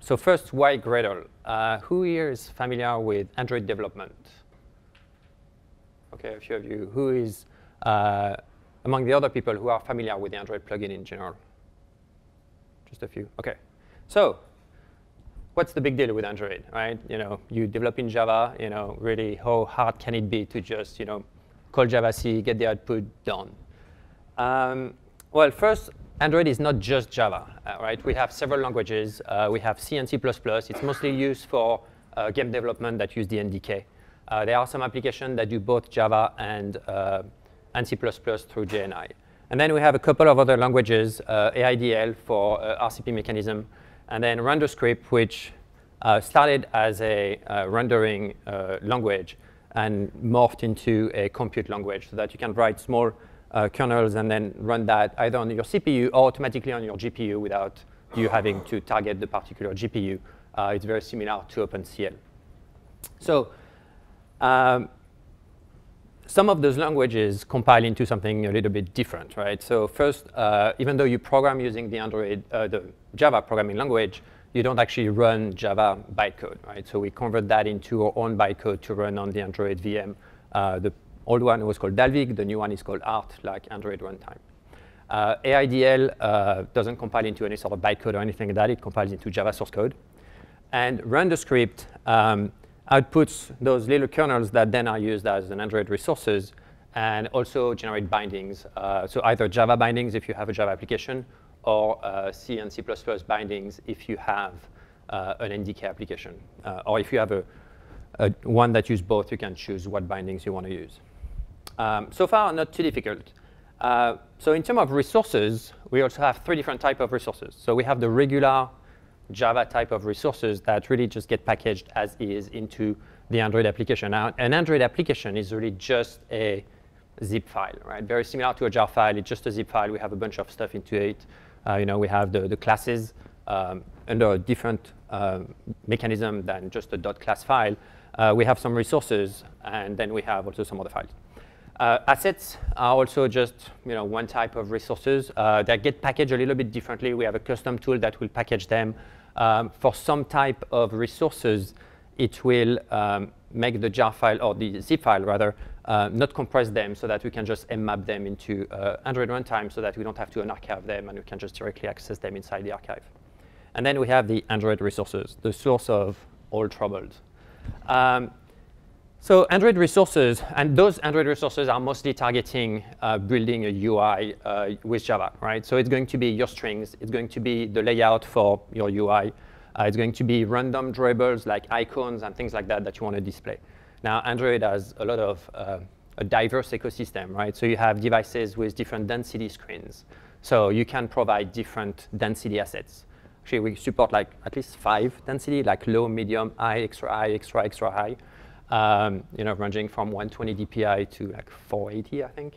so first, why Gradle? Uh, who here is familiar with Android development? Okay, a few of you. Who is uh, among the other people who are familiar with the Android plugin in general? Just a few. Okay. So what's the big deal with Android, right? You know, you develop in Java, you know, really how hard can it be to just, you know, call javac, get the output, done. Um, well, first, Android is not just Java, uh, right? We have several languages. Uh, we have C and C++. It's mostly used for uh, game development that use the NDK. Uh, there are some applications that do both Java and, uh, and C++ through JNI. And then we have a couple of other languages, AIDL for RCP mechanism, and then RenderScript, which started as a rendering language and morphed into a compute language so that you can write small uh, kernels and then run that either on your CPU or automatically on your GPU without you having to target the particular GPU. Uh, it's very similar to OpenCL. So um, some of those languages compile into something a little bit different, right? So first, uh, even though you program using the Android, uh, the Java programming language, you don't actually run Java bytecode, right? So we convert that into our own bytecode to run on the Android VM. Uh, the old one was called Dalvik, the new one is called Art, like Android runtime. Uh, AIDL uh, doesn't compile into any sort of bytecode or anything like that. It compiles into Java source code. And RenderScript um, outputs those little kernels that then are used as an Android resources and also generate bindings. Uh, so either Java bindings if you have a Java application or uh, C and C++ bindings if you have uh, an NDK application. Uh, or if you have a, a, one that use both, you can choose what bindings you want to use. Um, so far, not too difficult. Uh, so in terms of resources, we also have three different type of resources. So we have the regular Java type of resources that really just get packaged as is into the Android application. Now, an Android application is really just a zip file, right? Very similar to a jar file. It's just a zip file. We have a bunch of stuff into it. Uh, you know, we have the, the classes um, under a different uh, mechanism than just a class file. Uh, we have some resources, and then we have also some other files. Uh, assets are also just you know, one type of resources. Uh, they get packaged a little bit differently. We have a custom tool that will package them. Um, for some type of resources, it will um, make the jar file, or the zip file rather, uh, not compress them so that we can just mmap them into uh, Android runtime so that we don't have to unarchive them and we can just directly access them inside the archive. And then we have the Android resources, the source of all troubles. Um, so Android resources, and those Android resources are mostly targeting uh, building a UI uh, with Java, right? So it's going to be your strings. It's going to be the layout for your UI. Uh, it's going to be random drawables like icons and things like that that you want to display. Now, Android has a lot of uh, a diverse ecosystem, right? So you have devices with different density screens. So you can provide different density assets. Actually, we support like at least five density, like low, medium, high, extra high, extra, extra high um, you know, ranging from 120 dpi to like 480, I think.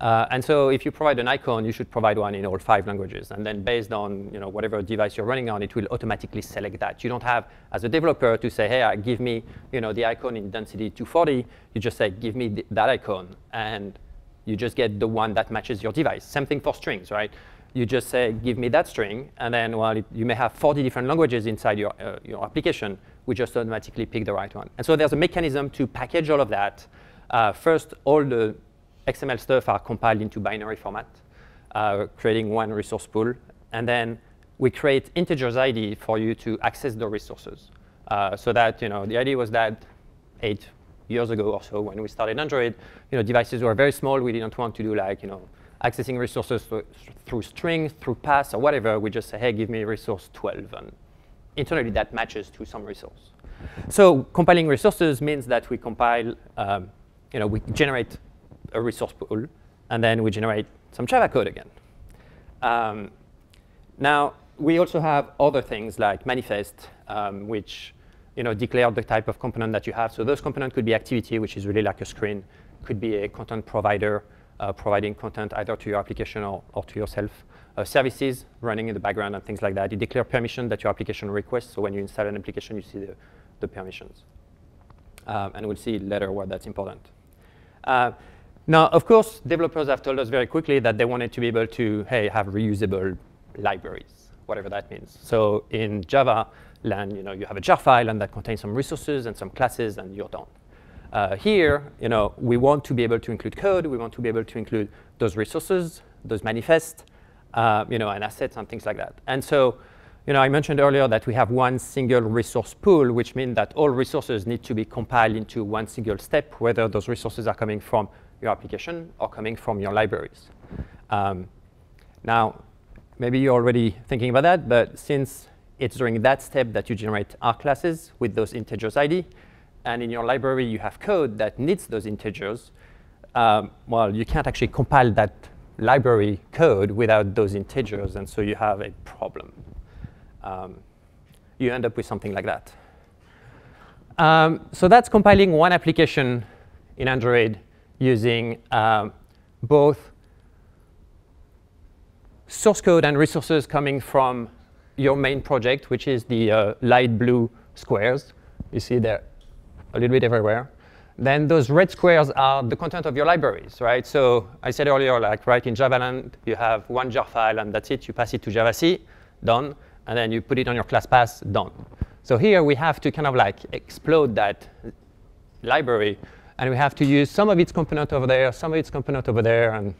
Uh, and so if you provide an icon, you should provide one in all five languages. And then based on you know, whatever device you're running on, it will automatically select that. You don't have, as a developer, to say, hey, uh, give me you know, the icon in density 240. You just say, give me that icon. And you just get the one that matches your device. Same thing for strings, right? You just say, give me that string. And then, well, it, you may have 40 different languages inside your, uh, your application we just automatically pick the right one. And so there's a mechanism to package all of that. Uh, first, all the XML stuff are compiled into binary format, uh, creating one resource pool. And then we create integers ID for you to access the resources. Uh, so that, you know, the idea was that eight years ago or so when we started Android, you know, devices were very small. We didn't want to do like, you know, accessing resources through, through strings, through paths, or whatever. We just say, hey, give me resource 12. And internally that matches to some resource. So compiling resources means that we compile, um, you know, we generate a resource pool, and then we generate some Java code again. Um, now, we also have other things like manifest, um, which you know, declare the type of component that you have. So those components could be activity, which is really like a screen, could be a content provider, uh, providing content either to your application or, or to yourself uh, services running in the background and things like that. You declare permission that your application requests. So when you install an application, you see the, the permissions. Um, and we'll see later why that's important. Uh, now, of course, developers have told us very quickly that they wanted to be able to, hey, have reusable libraries. whatever that means. So in Java land, you know, you have a jar file and that contains some resources and some classes and you're done. Uh, here, you know, we want to be able to include code. We want to be able to include those resources, those manifests, uh, you know, and assets and things like that. And so, you know, I mentioned earlier that we have one single resource pool, which means that all resources need to be compiled into one single step, whether those resources are coming from your application or coming from your libraries. Um, now, maybe you're already thinking about that, but since it's during that step that you generate R classes with those integers ID, and in your library you have code that needs those integers, um, well, you can't actually compile that library code without those integers, and so you have a problem. Um, you end up with something like that. Um, so that's compiling one application in Android using um, both source code and resources coming from your main project, which is the uh, light blue squares. You see they're a little bit everywhere. Then those red squares are the content of your libraries, right? So I said earlier, like, right, in Javaland, you have one jar file, and that's it. You pass it to Javac, done. And then you put it on your class path, done. So here we have to kind of like explode that library and we have to use some of its component over there, some of its component over there, and,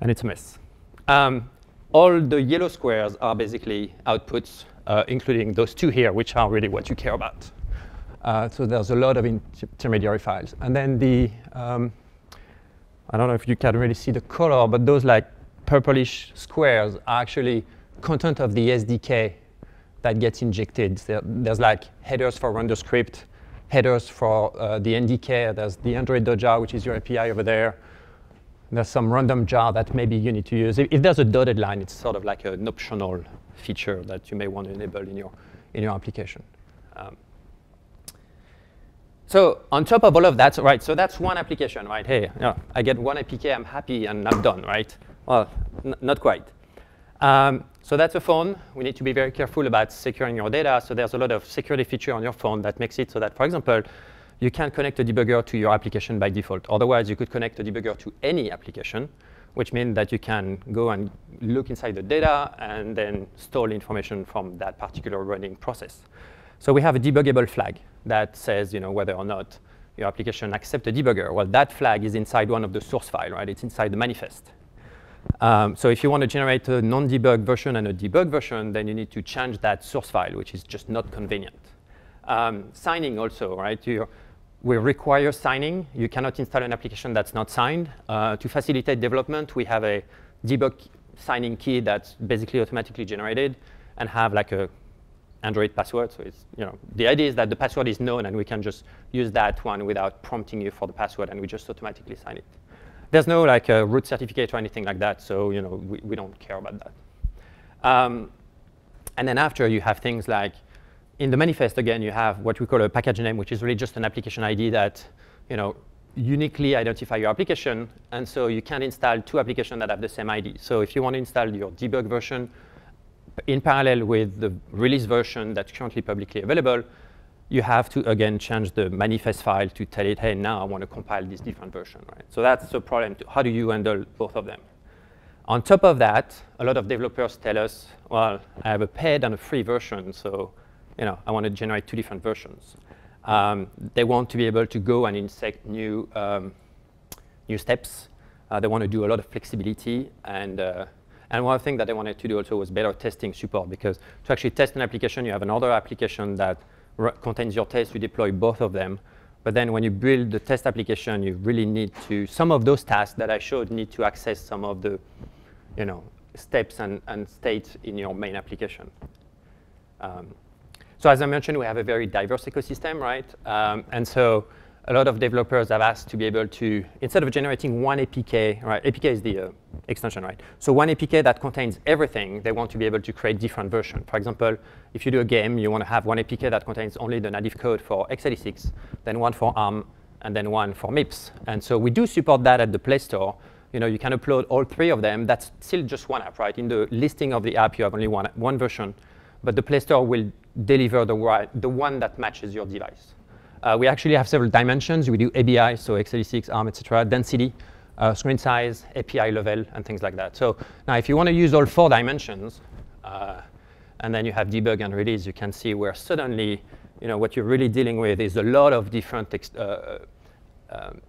and it's a mess. Um, all the yellow squares are basically outputs, uh, including those two here, which are really what you care about. Uh, so there's a lot of intermediary files. And then the, um, I don't know if you can really see the color, but those like purplish squares are actually content of the SDK that gets injected. There, there's like headers for render script, headers for uh, the NDK. There's the Android Android.jar, which is your API over there. There's some random jar that maybe you need to use. If, if, there's a dotted line, it's sort of like an optional feature that you may want to enable in your, in your application. Um, so on top of all of that, right, so that's one application, right? Hey, you know, I get one APK, I'm happy, and I'm done, right? Well, not quite. Um, so that's a phone. We need to be very careful about securing your data. So there's a lot of security feature on your phone that makes it so that, for example, you can't connect a debugger to your application by default. Otherwise, you could connect a debugger to any application, which means that you can go and look inside the data and then store information from that particular running process. So we have a debuggable flag that says you know, whether or not your application accepts a debugger. Well, that flag is inside one of the source file, right? It's inside the manifest. Um, so if you want to generate a non-debug version and a debug version, then you need to change that source file, which is just not convenient. Um, signing also, right? You're, we require signing. You cannot install an application that's not signed. Uh, to facilitate development, we have a debug signing key that's basically automatically generated and have like a Android password. So it's, you know, the idea is that the password is known and we can just use that one without prompting you for the password and we just automatically sign it. There's no like a root certificate or anything like that, so you know we, we don't care about that. Um, and then after, you have things like, in the manifest, again, you have what we call a package name, which is really just an application ID that you know, uniquely identify your application. And so you can install two applications that have the same ID. So if you want to install your debug version in parallel with the release version that's currently publicly available, you have to, again, change the manifest file to tell it, hey, now I want to compile this different version. Right? So that's the problem. How do you handle both of them? On top of that, a lot of developers tell us, well, I have a paid and a free version, so you know, I want to generate two different versions. Um, they want to be able to go and insert new, um, new steps. Uh, they want to do a lot of flexibility. And, uh, and one thing that they wanted to do also was better testing support, because to actually test an application, you have another application that contains your test, you deploy both of them. But then when you build the test application, you really need to, some of those tasks that I showed need to access some of the, you know, steps and, and states in your main application. Um, so as I mentioned, we have a very diverse ecosystem, right? Um, and so a lot of developers have asked to be able to, instead of generating one APK, right? APK is the uh, extension, right? So one APK that contains everything, they want to be able to create different versions. For example, if you do a game, you want to have one APK that contains only the native code for x86, then one for ARM, and then one for MIPS. And so we do support that at the Play Store. You know, you can upload all three of them. That's still just one app, right? In the listing of the app, you have only one, one version. But the Play Store will deliver the, the one that matches your device. Uh, we actually have several dimensions. We do ABI, so x86, ARM, etc., density, uh, screen size, API level, and things like that. So now if you want to use all four dimensions, uh, and then you have debug and release, you can see where suddenly, you know, what you're really dealing with is a lot of different uh, um,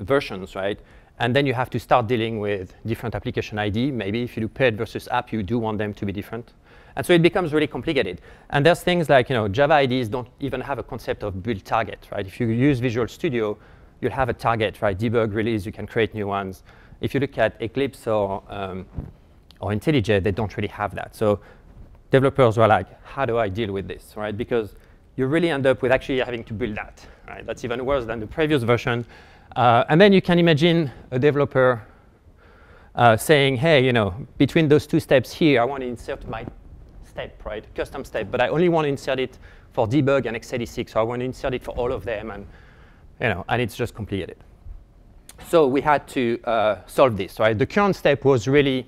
versions, right? And then you have to start dealing with different application ID. Maybe if you do paid versus app, you do want them to be different. And so it becomes really complicated. And there's things like, you know, Java IDEs don't even have a concept of build target, right? If you use Visual Studio, you'll have a target, right? Debug, release, you can create new ones. If you look at Eclipse or, um, or IntelliJ, they don't really have that. So developers were like, how do I deal with this, right? Because you really end up with actually having to build that, right? That's even worse than the previous version. Uh, and then you can imagine a developer uh, saying, hey, you know, between those two steps here, I want to insert my step, right, custom step, but I only want to insert it for debug and x86, so I want to insert it for all of them, and, you know, and it's just complicated. So we had to uh, solve this, right? The current step was really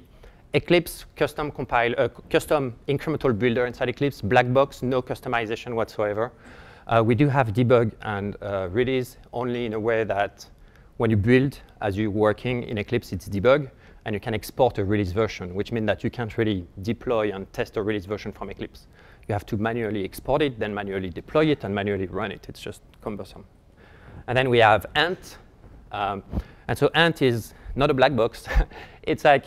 Eclipse custom compile, uh, custom incremental builder inside Eclipse, black box, no customization whatsoever. Uh, we do have debug and uh, release only in a way that when you build, as you're working in Eclipse, it's debug, and you can export a release version, which means that you can't really deploy and test a release version from Eclipse. You have to manually export it, then manually deploy it, and manually run it. It's just cumbersome. And then we have Ant. Um, and so Ant is not a black box. it's like,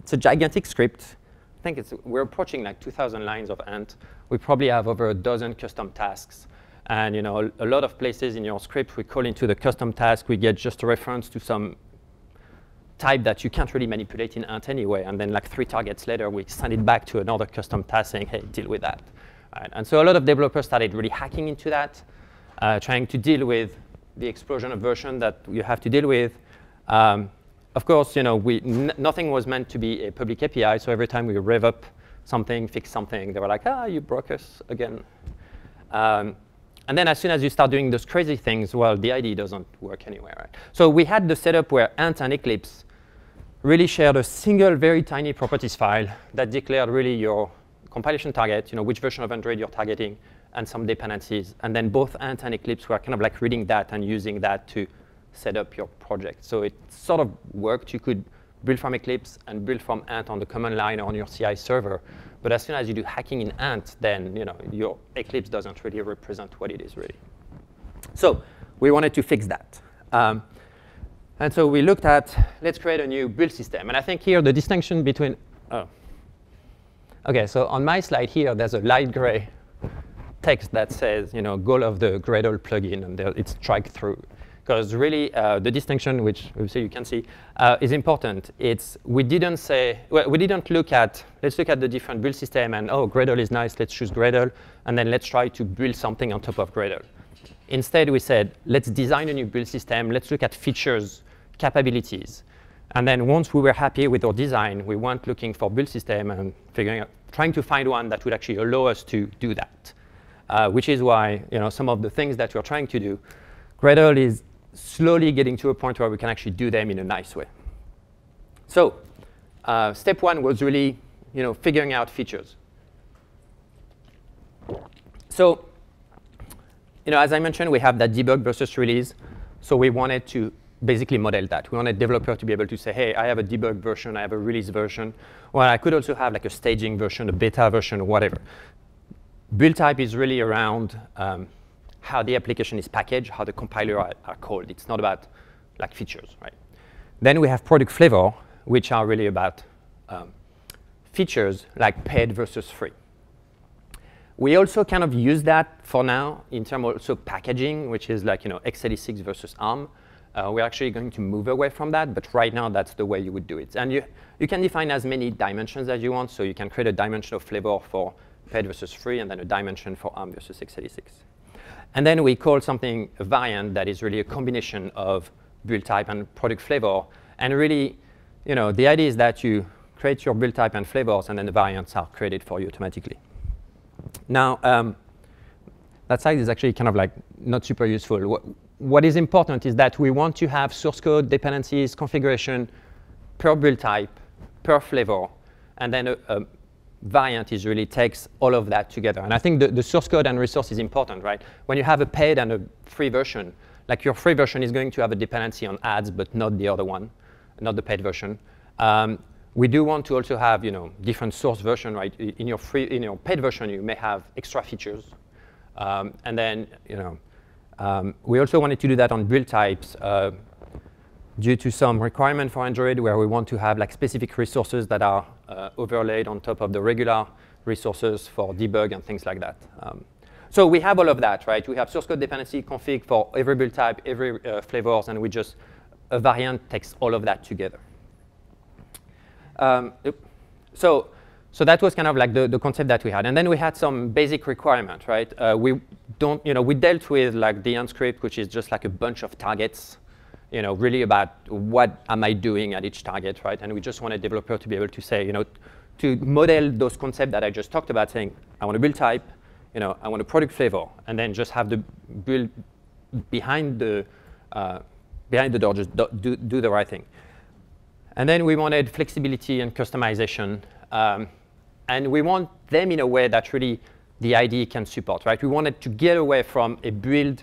it's a gigantic script. I think it's, we're approaching like 2,000 lines of Ant. We probably have over a dozen custom tasks. And you know, a, lot of places in your script, we call into the custom task, we get just a reference to some type that you can't really manipulate in Ant anyway. And then like three targets later, we send it back to another custom task saying, hey, deal with that. Right? And so a lot of developers started really hacking into that, uh, trying to deal with the explosion of version that you have to deal with. Um, of course, you know, we nothing was meant to be a public API, so every time we rev up something, fix something, they were like, ah, you broke us again. Um, and then as soon as you start doing those crazy things, well, the IDE doesn't work anywhere. Right? So we had the setup where Ant and Eclipse really shared a single very tiny properties file that declared really your compilation target, you know, which version of Android you're targeting, and some dependencies. And then both Ant and Eclipse were kind of like reading that and using that to set up your project. So it sort of worked. You could build from Eclipse and build from Ant on the command line on your CI server. But as soon as you do hacking in Ant, then you know, your Eclipse doesn't really represent what it is really. So we wanted to fix that. Um, and so we looked at, let's create a new build system. And I think here the distinction between, oh. OK, so on my slide here, there's a light gray text that says, you know, goal of the Gradle plugin, and it's strike through because really uh, the distinction, which you can see, uh, is important. It's we didn't say well, we didn't look at let's look at the different build system and oh Gradle is nice, let's choose Gradle, and then let's try to build something on top of Gradle. Instead, we said let's design a new build system. Let's look at features, capabilities, and then once we were happy with our design, we went looking for build system and figuring out trying to find one that would actually allow us to do that. Uh, which is why you know some of the things that we're trying to do. Gradle is slowly getting to a point where we can actually do them in a nice way. So uh, step one was really you know, figuring out features. So you know, as I mentioned, we have that debug versus release. So we wanted to basically model that. We wanted developer to be able to say, hey, I have a debug version, I have a release version. Well, I could also have like a staging version, a beta version, or whatever. Build type is really around um, how the application is packaged, how the compiler are, are called. It's not about like features, right? Then we have product flavor, which are really about um, features like paid versus free. We also kind of use that for now in terms of also packaging, which is like you know x86 versus ARM. Uh, we're actually going to move away from that, but right now that's the way you would do it. And you, you can define as many dimensions as you want, so you can create a dimension of flavor for paid versus free, and then a dimension for ARM versus x86. And then we call something a variant that is really a combination of build type and product flavor. And really, you know, the idea is that you create your build type and flavors, and then the variants are created for you automatically. Now, um, that side is actually kind of like not super useful. What, what is important is that we want to have source code, dependencies, configuration per build type, per flavor, and then a, a variant is really takes all of that together. And I think the, the source code and resource is important, right? When you have a paid and a free version, like your free version is going to have a dependency on ads, but not the other one, not the paid version. Um, we do want to also have, you know, different source version, right? In your free, in your paid version, you may have extra features. Um, and then, you know, um, we also wanted to do that on build types uh, due to some requirement for Android where we want to have like specific resources that are uh, overlaid on top of the regular resources for debug and things like that. Um, so we have all of that, right? We have source code dependency config for every build type, every uh, flavors, and we just, a variant takes all of that together. Um, so, so that was kind of like the, the concept that we had. And then we had some basic requirement, right? Uh, we don't, you know, we dealt with like the script, which is just like a bunch of targets, you know, really about what am I doing at each target, right? And we just want a developer to be able to say, you know, to model those concepts that I just talked about, saying, I want a build type, you know, I want a product flavor, and then just have the build behind the, uh, behind the door, just do, do the right thing. And then we wanted flexibility and customization. Um, and we want them in a way that really the IDE can support, right? We wanted to get away from a build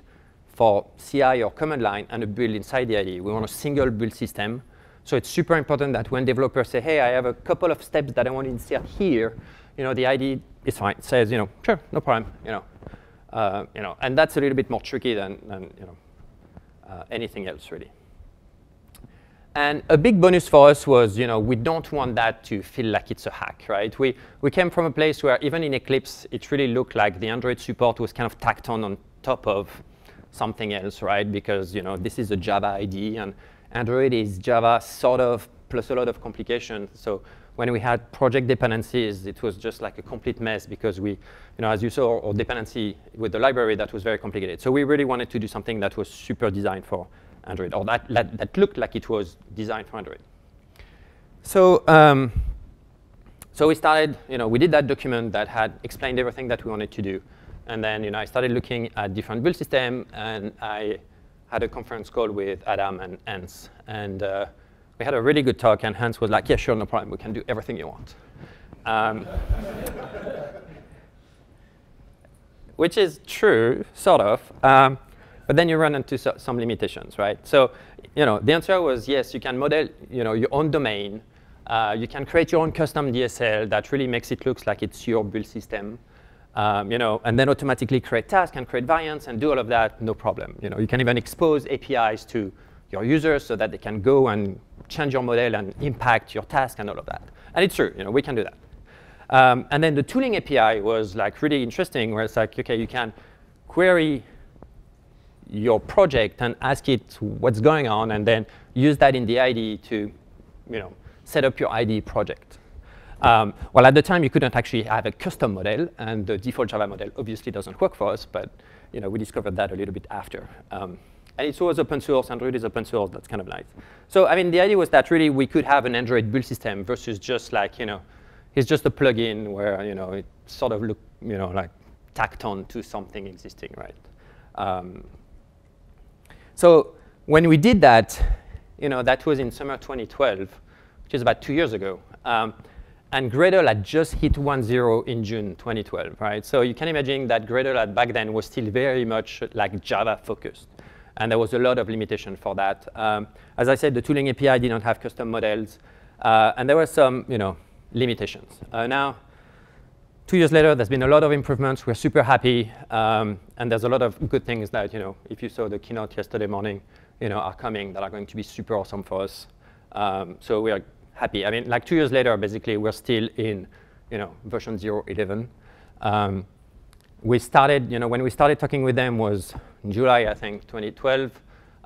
for CI or command line and a build inside the IDE. We want a single build system. So it's super important that when developers say, hey, I have a couple of steps that I want to insert here, you know, the IDE is fine. It says, you know, sure, no problem, you know. Uh, you know, and that's a little bit more tricky than, than you know, uh, anything else, really. And a big bonus for us was, you know, we don't want that to feel like it's a hack, right? We, we came from a place where even in Eclipse, it really looked like the Android support was kind of tacked on on top of something else, right? Because, you know, this is a Java IDE, and Android is Java sort of plus a lot of complications. So when we had project dependencies, it was just like a complete mess because we, you know, as you saw, our dependency with the library, that was very complicated. So we really wanted to do something that was super designed for Android, or that, that, that looked like it was designed for Android. So, um, so we started, you know, we did that document that had explained everything that we wanted to do. And then, you know, I started looking at different build system, and I had a conference call with Adam and Hans. And uh, we had a really good talk, and Hans was like, yeah, sure, no problem. We can do everything you want. Um, which is true, sort of. Um, but then you run into so, some limitations, right? So, you know, the answer was yes, you can model, you know, your own domain. Uh, you can create your own custom DSL that really makes it look like it's your build system. Um, you know, and then automatically create tasks and create variants and do all of that, no problem. You know, you can even expose APIs to your users so that they can go and change your model and impact your task and all of that. And it's true, you know, we can do that. Um, and then the tooling API was like really interesting, where it's like, okay, you can query your project and ask it what's going on, and then use that in the IDE to you know, set up your IDE project. Um, well, at the time, you couldn't actually have a custom model, and the default Java model obviously doesn't work for us, but you know, we discovered that a little bit after. Um, and it's always open source, Android is open source, that's kind of nice. So, I mean, the idea was that really we could have an Android build system versus just like, you know, it's just a plugin where, you know, it sort of look, you know, like tacked on to something existing, right? Um, so when we did that, you know, that was in summer 2012, which is about two years ago. Um, and Gradle had just hit 1.0 in June 2012, right? So you can imagine that Gradle at back then was still very much like Java focused. And there was a lot of limitation for that. Um, as I said, the tooling API did not have custom models. Uh, and there were some, you know, limitations. Uh, now, two years later, there's been a lot of improvements. We're super happy. Um, and there's a lot of good things that, you know, if you saw the keynote yesterday morning, you know, are coming that are going to be super awesome for us. Um, so we are happy. I mean, like two years later, basically, we're still in, you know, version 0.11. Um, we started, you know, when we started talking with them was in July, I think, 2012.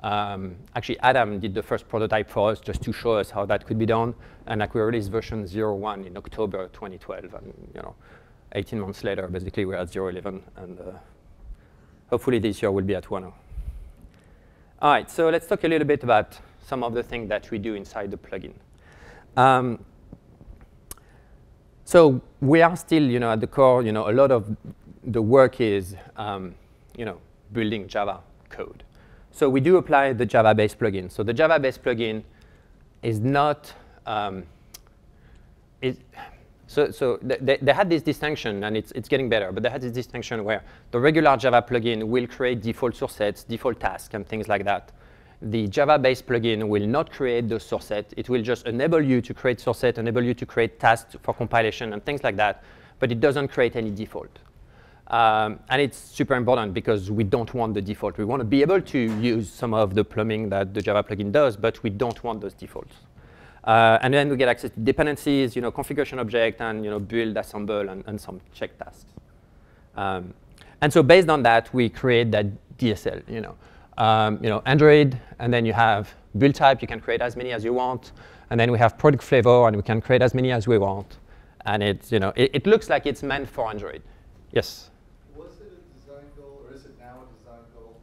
Um, actually, Adam did the first prototype for us just to show us how that could be done. And like we released version 0.1 in October 2012. And, you know, 18 months later, basically, we're at 0.11, and uh, hopefully this year we'll be at 1.0. All right, so let's talk a little bit about some of the things that we do inside the plugin. Um, so we are still, you know, at the core, you know, a lot of the work is, um, you know, building Java code. So we do apply the Java-based plugin. So the Java-based plugin is not, um, is, so, so they, they had this distinction, and it's, it's getting better, but they had this distinction where the regular Java plugin will create default source sets, default tasks, and things like that. The Java-based plugin will not create the source set. It will just enable you to create source set, enable you to create tasks for compilation and things like that, but it doesn't create any default. Um, and it's super important because we don't want the default. We want to be able to use some of the plumbing that the Java plugin does, but we don't want those defaults. Uh, and then we get access to dependencies, you know, configuration object, and you know, build, assemble, and, and some check tasks. Um, and so based on that, we create that DSL. You know, um, you know, Android, and then you have build type. You can create as many as you want, and then we have product flavor, and we can create as many as we want. And it's, you know, it, it looks like it's meant for Android. Yes. Was it a design goal, or is it now a design goal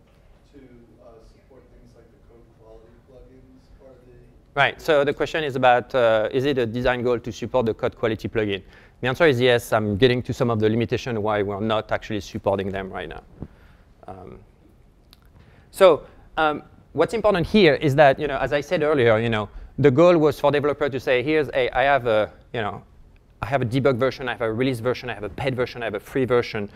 to uh, support things like the code quality plugins of the? Right. So the question is about uh, is it a design goal to support the code quality plugin? The answer is yes. I'm getting to some of the limitation why we're not actually supporting them right now. Um, so um, what's important here is that, you know, as I said earlier, you know, the goal was for developer to say, here's a, I have a, you know, I have a debug version, I have a release version, I have a paid version, I have a free version.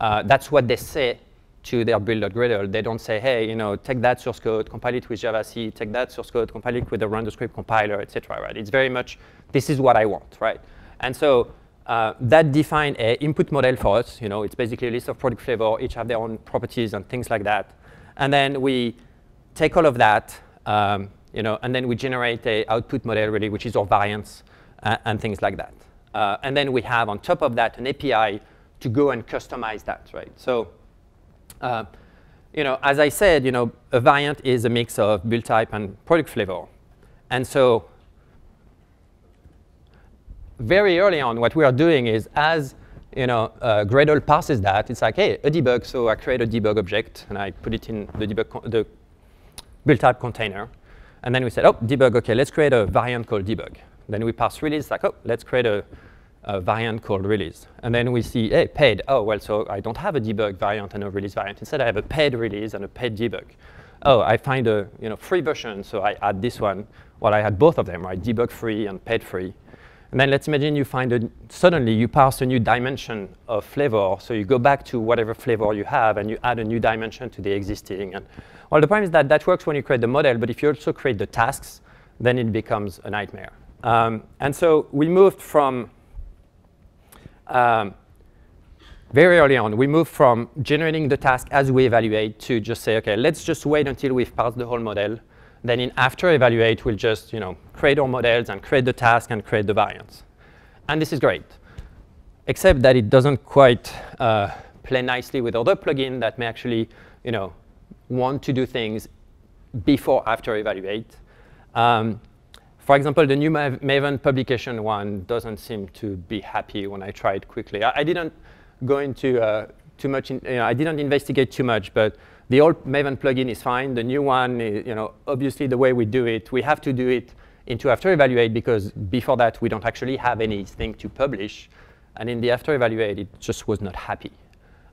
Uh, that's what they say to their build.gradle. They don't say, hey, you know, take that source code, compile it with javac, take that source code, compile it with the script compiler, et cetera, right? It's very much, this is what I want, right? And so uh, that defined a input model for us. You know, it's basically a list of product flavor, each have their own properties and things like that. And then we take all of that, um, you know, and then we generate a output model really, which is our variants uh, and things like that. Uh, and then we have on top of that an API to go and customize that, right? So, uh, you know, as I said, you know, a variant is a mix of build type and product flavor. And so very early on, what we are doing is as you know, uh, Gradle parses that. It's like, hey, a debug. So I create a debug object, and I put it in the debug the build type container. And then we said, oh, debug, OK, let's create a variant called debug. Then we pass release, like, oh, let's create a, a variant called release. And then we see, hey, paid. Oh, well, so I don't have a debug variant and a release variant. Instead, I have a paid release and a paid debug. Oh, I find a you know, free version, so I add this one. Well, I had both of them, right? Debug free and paid free. And then let's imagine you find a, suddenly you pass a new dimension of flavor. So you go back to whatever flavor you have and you add a new dimension to the existing. And well, the problem is that that works when you create the model, but if you also create the tasks, then it becomes a nightmare. Um, and so we moved from um, very early on, we moved from generating the task as we evaluate to just say, OK, let's just wait until we've passed the whole model. Then in after evaluate, we'll just you know, create our models and create the task and create the variants. And this is great, except that it doesn't quite uh, play nicely with other plugins that may actually you know, want to do things before after evaluate. Um, for example, the new Maven publication one doesn't seem to be happy when I tried quickly. I, I didn't go into uh, too much, in, you know, I didn't investigate too much, but the old Maven plugin is fine. The new one, you know, obviously the way we do it, we have to do it into after evaluate because before that we don't actually have anything to publish. And in the after evaluate, it just was not happy.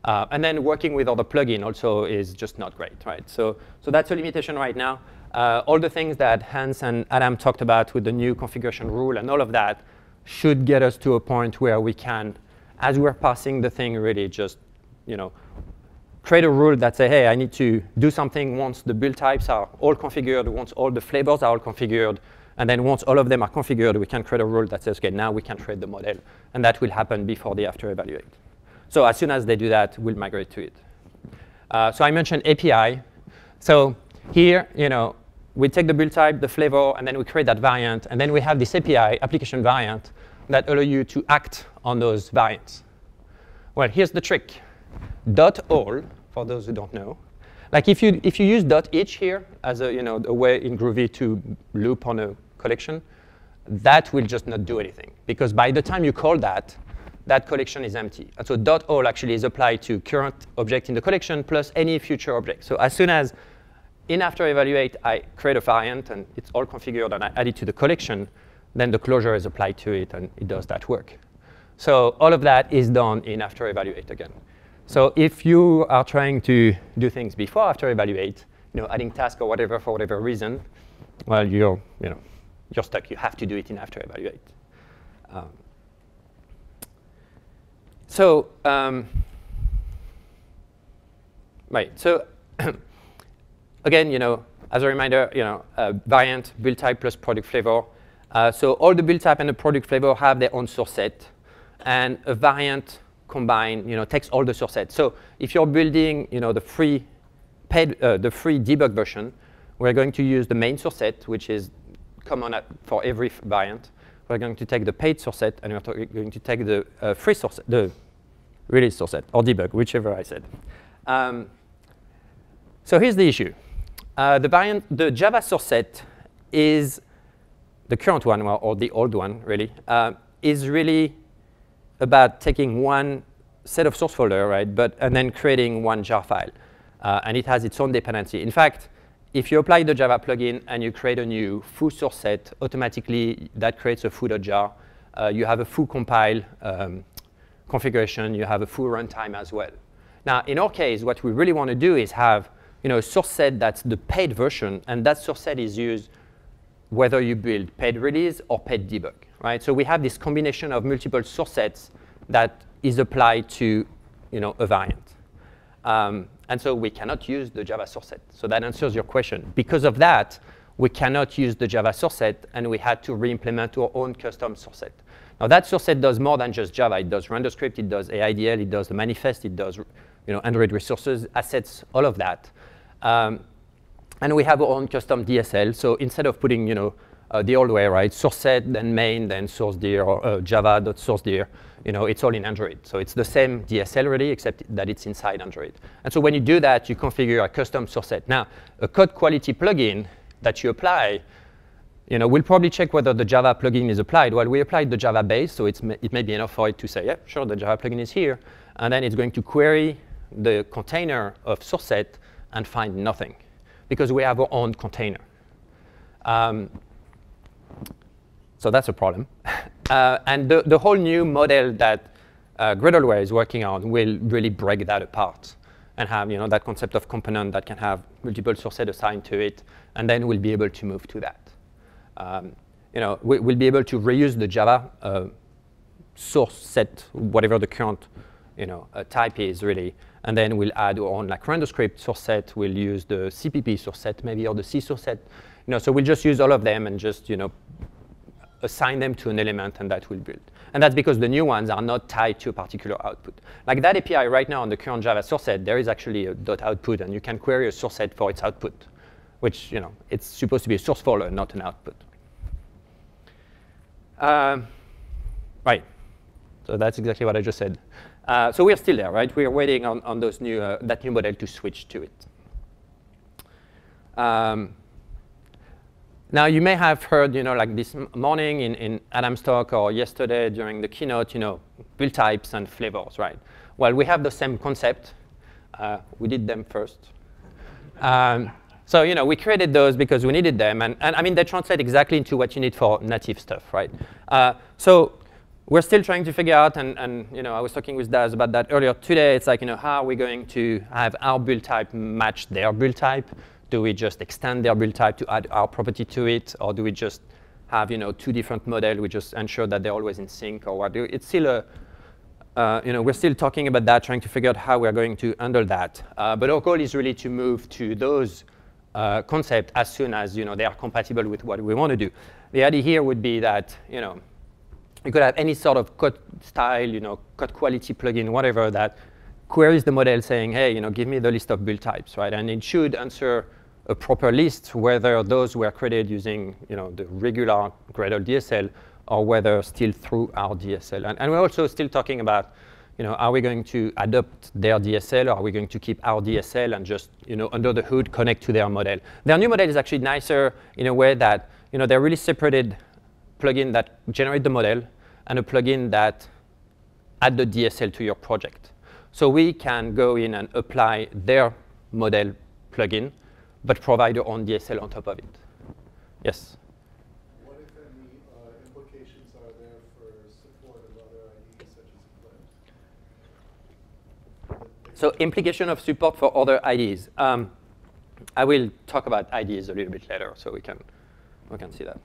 Uh, and then working with other plugin also is just not great, right? So, so that's a limitation right now. Uh, all the things that Hans and Adam talked about with the new configuration rule and all of that should get us to a point where we can, as we're passing the thing, really just, you know, create a rule that say, hey, I need to do something once the build types are all configured, once all the flavors are all configured, and then once all of them are configured, we can create a rule that says, okay, now we can create the model. And that will happen before the after evaluate. So as soon as they do that, we'll migrate to it. Uh, so I mentioned API. So here, you know, we take the build type, the flavor, and then we create that variant. And then we have this API, application variant, that allow you to act on those variants. Well, here's the trick. Dot all, for those who don't know, like if you if you use dot each here as a you know a way in Groovy to loop on a collection, that will just not do anything because by the time you call that, that collection is empty. And so dot all actually is applied to current object in the collection plus any future object. So as soon as in after evaluate I create a variant and it's all configured and I add it to the collection, then the closure is applied to it and it does that work. So all of that is done in after evaluate again. So if you are trying to do things before after evaluate, you know, adding task or whatever for whatever reason, well, you're, you know, you're stuck. You have to do it in after evaluate. Um, so, um, right. So again, you know, as a reminder, you know, uh, variant, build type plus product flavor. Uh, so all the build type and the product flavor have their own source set, and a variant combine, you know, takes all the source set. So if you're building, you know, the free paid, uh, the free debug version, we're going to use the main source set, which is common for every variant. We're going to take the paid source set, and we're going to take the uh, free source, the release source set, or debug, whichever I said. Um, so here's the issue. Uh, the, variant, the Java source set is the current one, or the old one, really, uh, is really about taking one set of source folder, right, but, and then creating one jar file. Uh, and it has its own dependency. In fact, if you apply the Java plugin and you create a new foo source set, automatically that creates a foo.jar. Uh, you have a foo compile um, configuration. You have a foo runtime as well. Now, in our case, what we really want to do is have you know, a source set that's the paid version, and that source set is used whether you build paid release or paid debug, right? So we have this combination of multiple source sets that is applied to you know, a variant. Um, and so we cannot use the Java source set. So that answers your question. Because of that, we cannot use the Java source set, and we had to re-implement our own custom source set. Now that source set does more than just Java. It does RenderScript, it does AIDL, it does the manifest, it does you know, Android resources, assets, all of that. Um, and we have our own custom DSL. So instead of putting you know, uh, the old way, right, source set, then main, then source dir, or uh, java.source dir, you know, it's all in Android. So it's the same DSL really, except that it's inside Android. And so when you do that, you configure a custom source set. Now, a code quality plugin that you apply, you know, we'll probably check whether the Java plugin is applied. Well, we applied the Java base, so it's it may be enough for it to say, yeah, sure, the Java plugin is here. And then it's going to query the container of source set and find nothing because we have our own container. Um, so that's a problem. uh, and the, the whole new model that uh, is working on will really break that apart and have you know, that concept of component that can have multiple source set assigned to it, and then we'll be able to move to that. Um, you know, we, will be able to reuse the Java uh, source set, whatever the current you know, uh, type is really, and then we'll add our own like render script source set. We'll use the CPP source set maybe, or the C source set. You know, so we'll just use all of them and just you know, assign them to an element, and that will build. And that's because the new ones are not tied to a particular output. Like that API right now on the current Java source set, there is actually a dot output, and you can query a source set for its output, which you know, it's supposed to be a source folder, not an output. Um, right. So that's exactly what I just said. Uh, so we're still there, right? We're waiting on, on those new, uh, that new model to switch to it. Um, now, you may have heard, you know, like this morning in, in Adam's talk or yesterday during the keynote, you know, build types and flavors, right? Well, we have the same concept. Uh, we did them first. Um, so, you know, we created those because we needed them. And, and I mean, they translate exactly into what you need for native stuff, right? Uh, so we're still trying to figure out, and, and you know, I was talking with Daz about that earlier today. It's like, you know, how are we going to have our build type match their build type? Do we just extend their build type to add our property to it, or do we just have, you know, two different models? We just ensure that they're always in sync, or what? It's still a, uh, you know, we're still talking about that, trying to figure out how we're going to handle that. Uh, but our goal is really to move to those uh, concepts as soon as, you know, they are compatible with what we want to do. The idea here would be that, you know, you could have any sort of code style, you know, code quality plugin, whatever, that queries the model saying, hey, you know, give me the list of build types, right? And it should answer a proper list, whether those were created using, you know, the regular Gradle DSL or whether still through our DSL. And, and we're also still talking about, you know, are we going to adopt their DSL or are we going to keep our DSL and just, you know, under the hood connect to their model? Their new model is actually nicer in a way that, you know, they're really separated plugin that generate the model and a plugin that add the DSL to your project. So we can go in and apply their model plugin, but provide your own DSL on top of it. Yes? What, if any, uh, implications are there for support of other IDEs such as Eclipse? So implication of support for other IDEs. Um, I will talk about IDEs a little bit later, so we can, we can see that.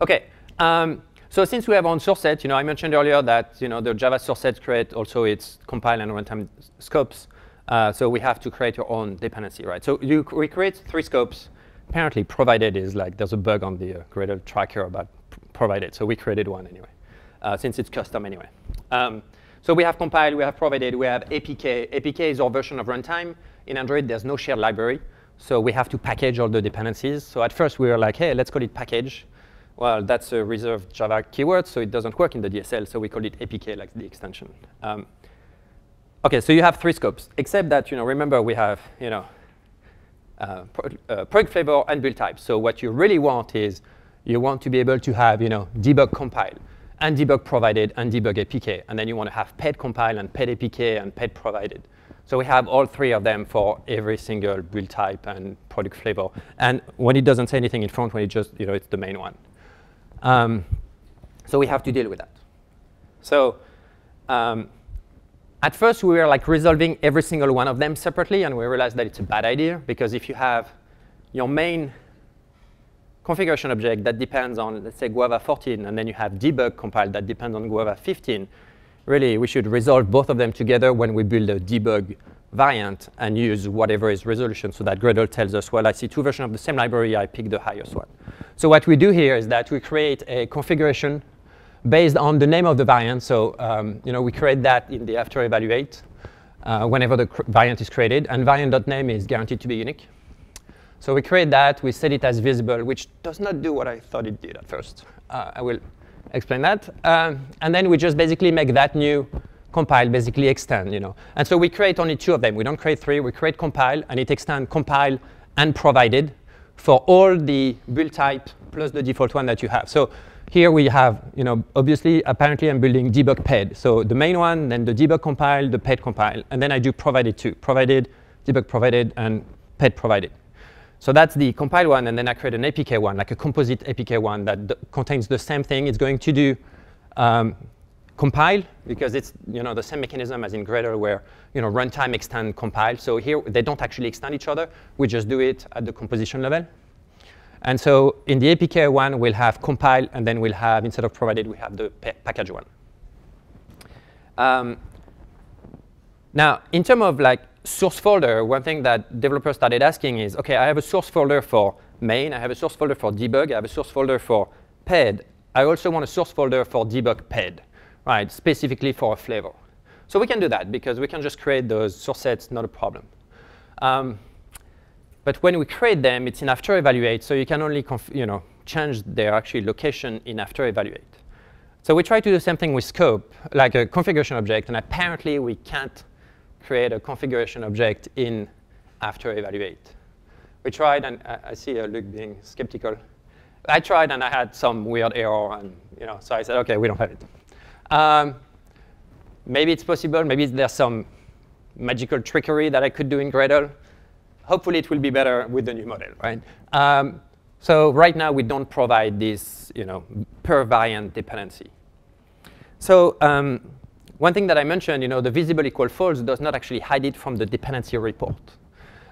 OK. Um, so since we have on source set, you know, I mentioned earlier that you know the Java source set create also its compile and runtime scopes. Uh, so we have to create your own dependency, right? So you, we create three scopes. Apparently, provided is like there's a bug on the uh, Gradle tracker about provided. So we created one anyway, uh, since it's custom anyway. Um, so we have compiled, we have provided, we have APK. APK is our version of runtime. In Android, there's no shared library. So we have to package all the dependencies. So at first, we were like, hey, let's call it package. Well, that's a reserved Java keyword, so it doesn't work in the DSL. So we call it APK, like the extension. Um, OK, so you have three scopes, except that, you know, remember, we have, you know, uh, pro uh, product flavor and build type. So what you really want is you want to be able to have, you know, debug compile and debug provided and debug APK. And then you want to have ped compile and ped APK and ped provided. So we have all three of them for every single build type and product flavor. And when it doesn't say anything in front, when it just, you know, it's the main one. Um, so we have to deal with that. So um, at first, we were like resolving every single one of them separately, and we realized that it's a bad idea, because if you have your main configuration object that depends on, let's say, Guava 14, and then you have debug compiled that depends on Guava 15, really, we should resolve both of them together when we build a debug variant and use whatever is resolution so that Gradle tells us, well, I see two versions of the same library, I pick the highest one. So what we do here is that we create a configuration based on the name of the variant. So um, you know, we create that in the after evaluate uh, whenever the variant is created, and variant.name is guaranteed to be unique. So we create that, we set it as visible, which does not do what I thought it did at first. Uh, I will explain that. Um, and then we just basically make that new compile basically extend, you know. And so we create only two of them. We don't create three. We create compile, and it extends compile and provided for all the build type plus the default one that you have. So here we have, you know, obviously, apparently I'm building debug ped. So the main one, then the debug compile, the ped compile, and then I do provided too. Provided, debug provided, and ped provided. So that's the compile one, and then I create an APK one, like a composite APK one that contains the same thing. It's going to do um, compile, because it's you know, the same mechanism as in Gradle where you know, runtime extend compile. So here, they don't actually extend each other. We just do it at the composition level. And so in the APK one, we'll have compile, and then we'll have, instead of provided, we have the package one. Um, now, in terms of like source folder, one thing that developers started asking is, OK, I have a source folder for main. I have a source folder for debug. I have a source folder for ped. I also want a source folder for debug ped, right, specifically for a flavor. So we can do that, because we can just create those source sets, not a problem. Um, but when we create them, it's in after evaluate, so you can only you know, change their actual location in after evaluate. So we try to do the same thing with scope, like a configuration object, and apparently we can't create a configuration object in after evaluate. We tried, and I see uh, Luke being skeptical. I tried, and I had some weird error, and you know, so I said, OK, we don't have it. Um, maybe it's possible. Maybe there's some magical trickery that I could do in Gradle. Hopefully, it will be better with the new model, right? Um, so right now, we don't provide this you know, per variant dependency. So um, one thing that I mentioned, you know, the visible equal false does not actually hide it from the dependency report.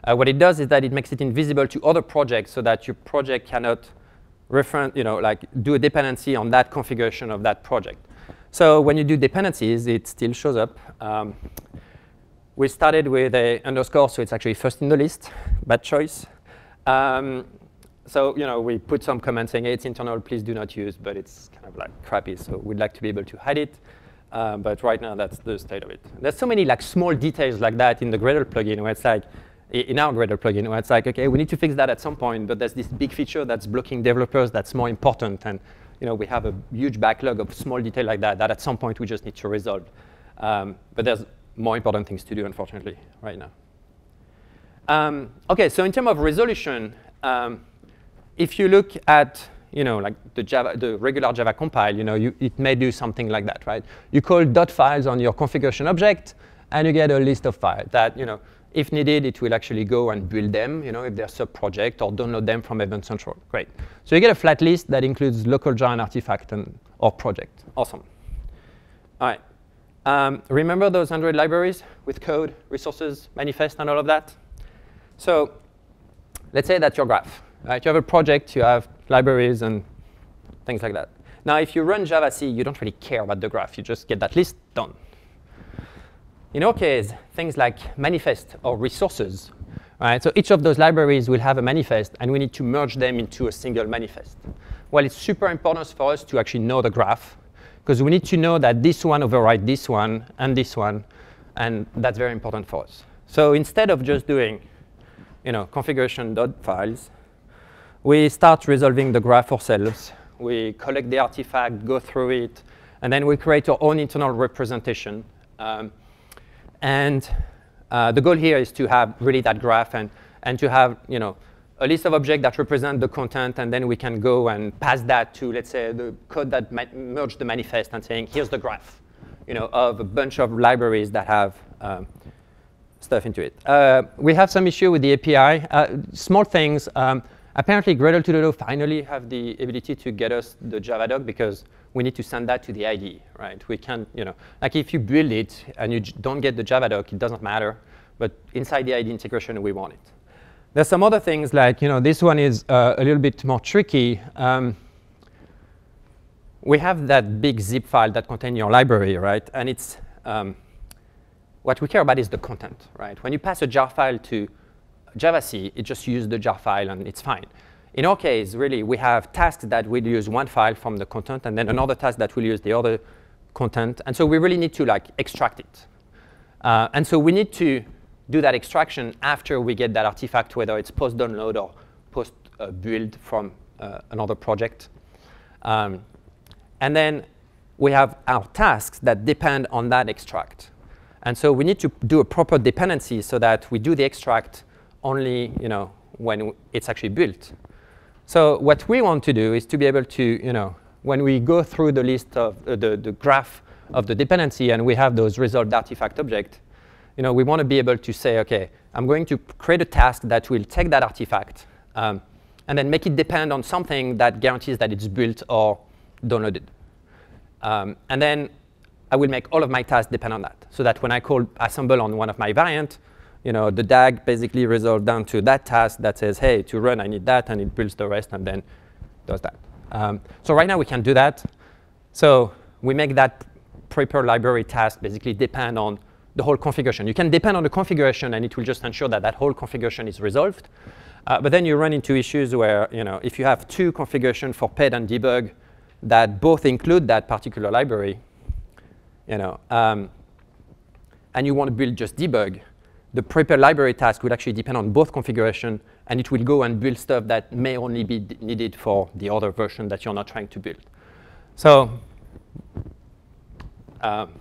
Uh, what it does is that it makes it invisible to other projects so that your project cannot reference, you know, like do a dependency on that configuration of that project. So when you do dependencies, it still shows up. Um, we started with a underscore, so it's actually first in the list. Bad choice. Um, so you know, we put some comments saying hey, it's internal, please do not use, but it's kind of like crappy. So we'd like to be able to hide it. Um, but right now, that's the state of it. There's so many like small details like that in the Gradle plugin where it's like, in our Gradle plugin, where it's like, OK, we need to fix that at some point, but there's this big feature that's blocking developers that's more important. And you know, we have a huge backlog of small detail like that that at some point we just need to resolve. Um, but there's more important things to do, unfortunately, right now. Um, OK, so in terms of resolution, um, if you look at you know, like the Java, the regular Java compile, you know, you, it may do something like that, right? You call dot files on your configuration object, and you get a list of files that, you know, if needed, it will actually go and build them, you know, if they're sub-project, or download them from Maven Central. Great. So you get a flat list that includes local and artifact and, or project. Awesome. All right. Um, remember those Android libraries with code, resources, manifest, and all of that? So let's say that's your graph. Right? You have a project, you have libraries, and things like that. Now, if you run javac, you don't really care about the graph. You just get that list done. In our case, things like manifest or resources. Right? So each of those libraries will have a manifest, and we need to merge them into a single manifest. Well, it's super important for us to actually know the graph, because we need to know that this one overrides this one and this one, and that's very important for us. So instead of just doing you know, configuration.files, we start resolving the graph ourselves. We collect the artifact, go through it, and then we create our own internal representation. Um, and uh, the goal here is to have really that graph and, and to have you know, a list of objects that represent the content, and then we can go and pass that to, let's say, the code that merged the manifest and saying, here's the graph you know, of a bunch of libraries that have um, stuff into it. Uh, we have some issue with the API. Uh, small things. Um, apparently, Gradle 2.0 finally have the ability to get us the Javadoc because we need to send that to the IDE, right? We can't, you know, like if you build it and you don't get the Javadoc, it doesn't matter. But inside the IDE integration, we want it. There's some other things like, you know, this one is uh, a little bit more tricky. Um, we have that big zip file that contains your library, right? And it's um, what we care about is the content, right? When you pass a jar file to javac, it just uses the jar file and it's fine. In our case, really, we have tasks that will use one file from the content and then another task that will use the other content. And so we really need to like extract it. Uh, and so we need to do that extraction after we get that artifact, whether it's post-download or post-build from uh, another project. Um, and then we have our tasks that depend on that extract. And so we need to do a proper dependency so that we do the extract only you know, when it's actually built. So what we want to do is to be able to, you know, when we go through the list of uh, the, the graph of the dependency and we have those resolved artifact object, you know, we want to be able to say, OK, I'm going to create a task that will take that artifact um, and then make it depend on something that guarantees that it's built or downloaded. Um, and then I will make all of my tasks depend on that, so that when I call assemble on one of my variant, you know, the DAG basically resolves down to that task that says, hey, to run, I need that, and it builds the rest and then does that. Um, so right now, we can do that. So we make that prepare library task basically depend on the whole configuration. You can depend on the configuration, and it will just ensure that that whole configuration is resolved. Uh, but then you run into issues where, you know, if you have two configurations for PED and debug that both include that particular library, you know, um, and you want to build just debug, the prepare library task will actually depend on both configuration, and it will go and build stuff that may only be needed for the other version that you're not trying to build. So um,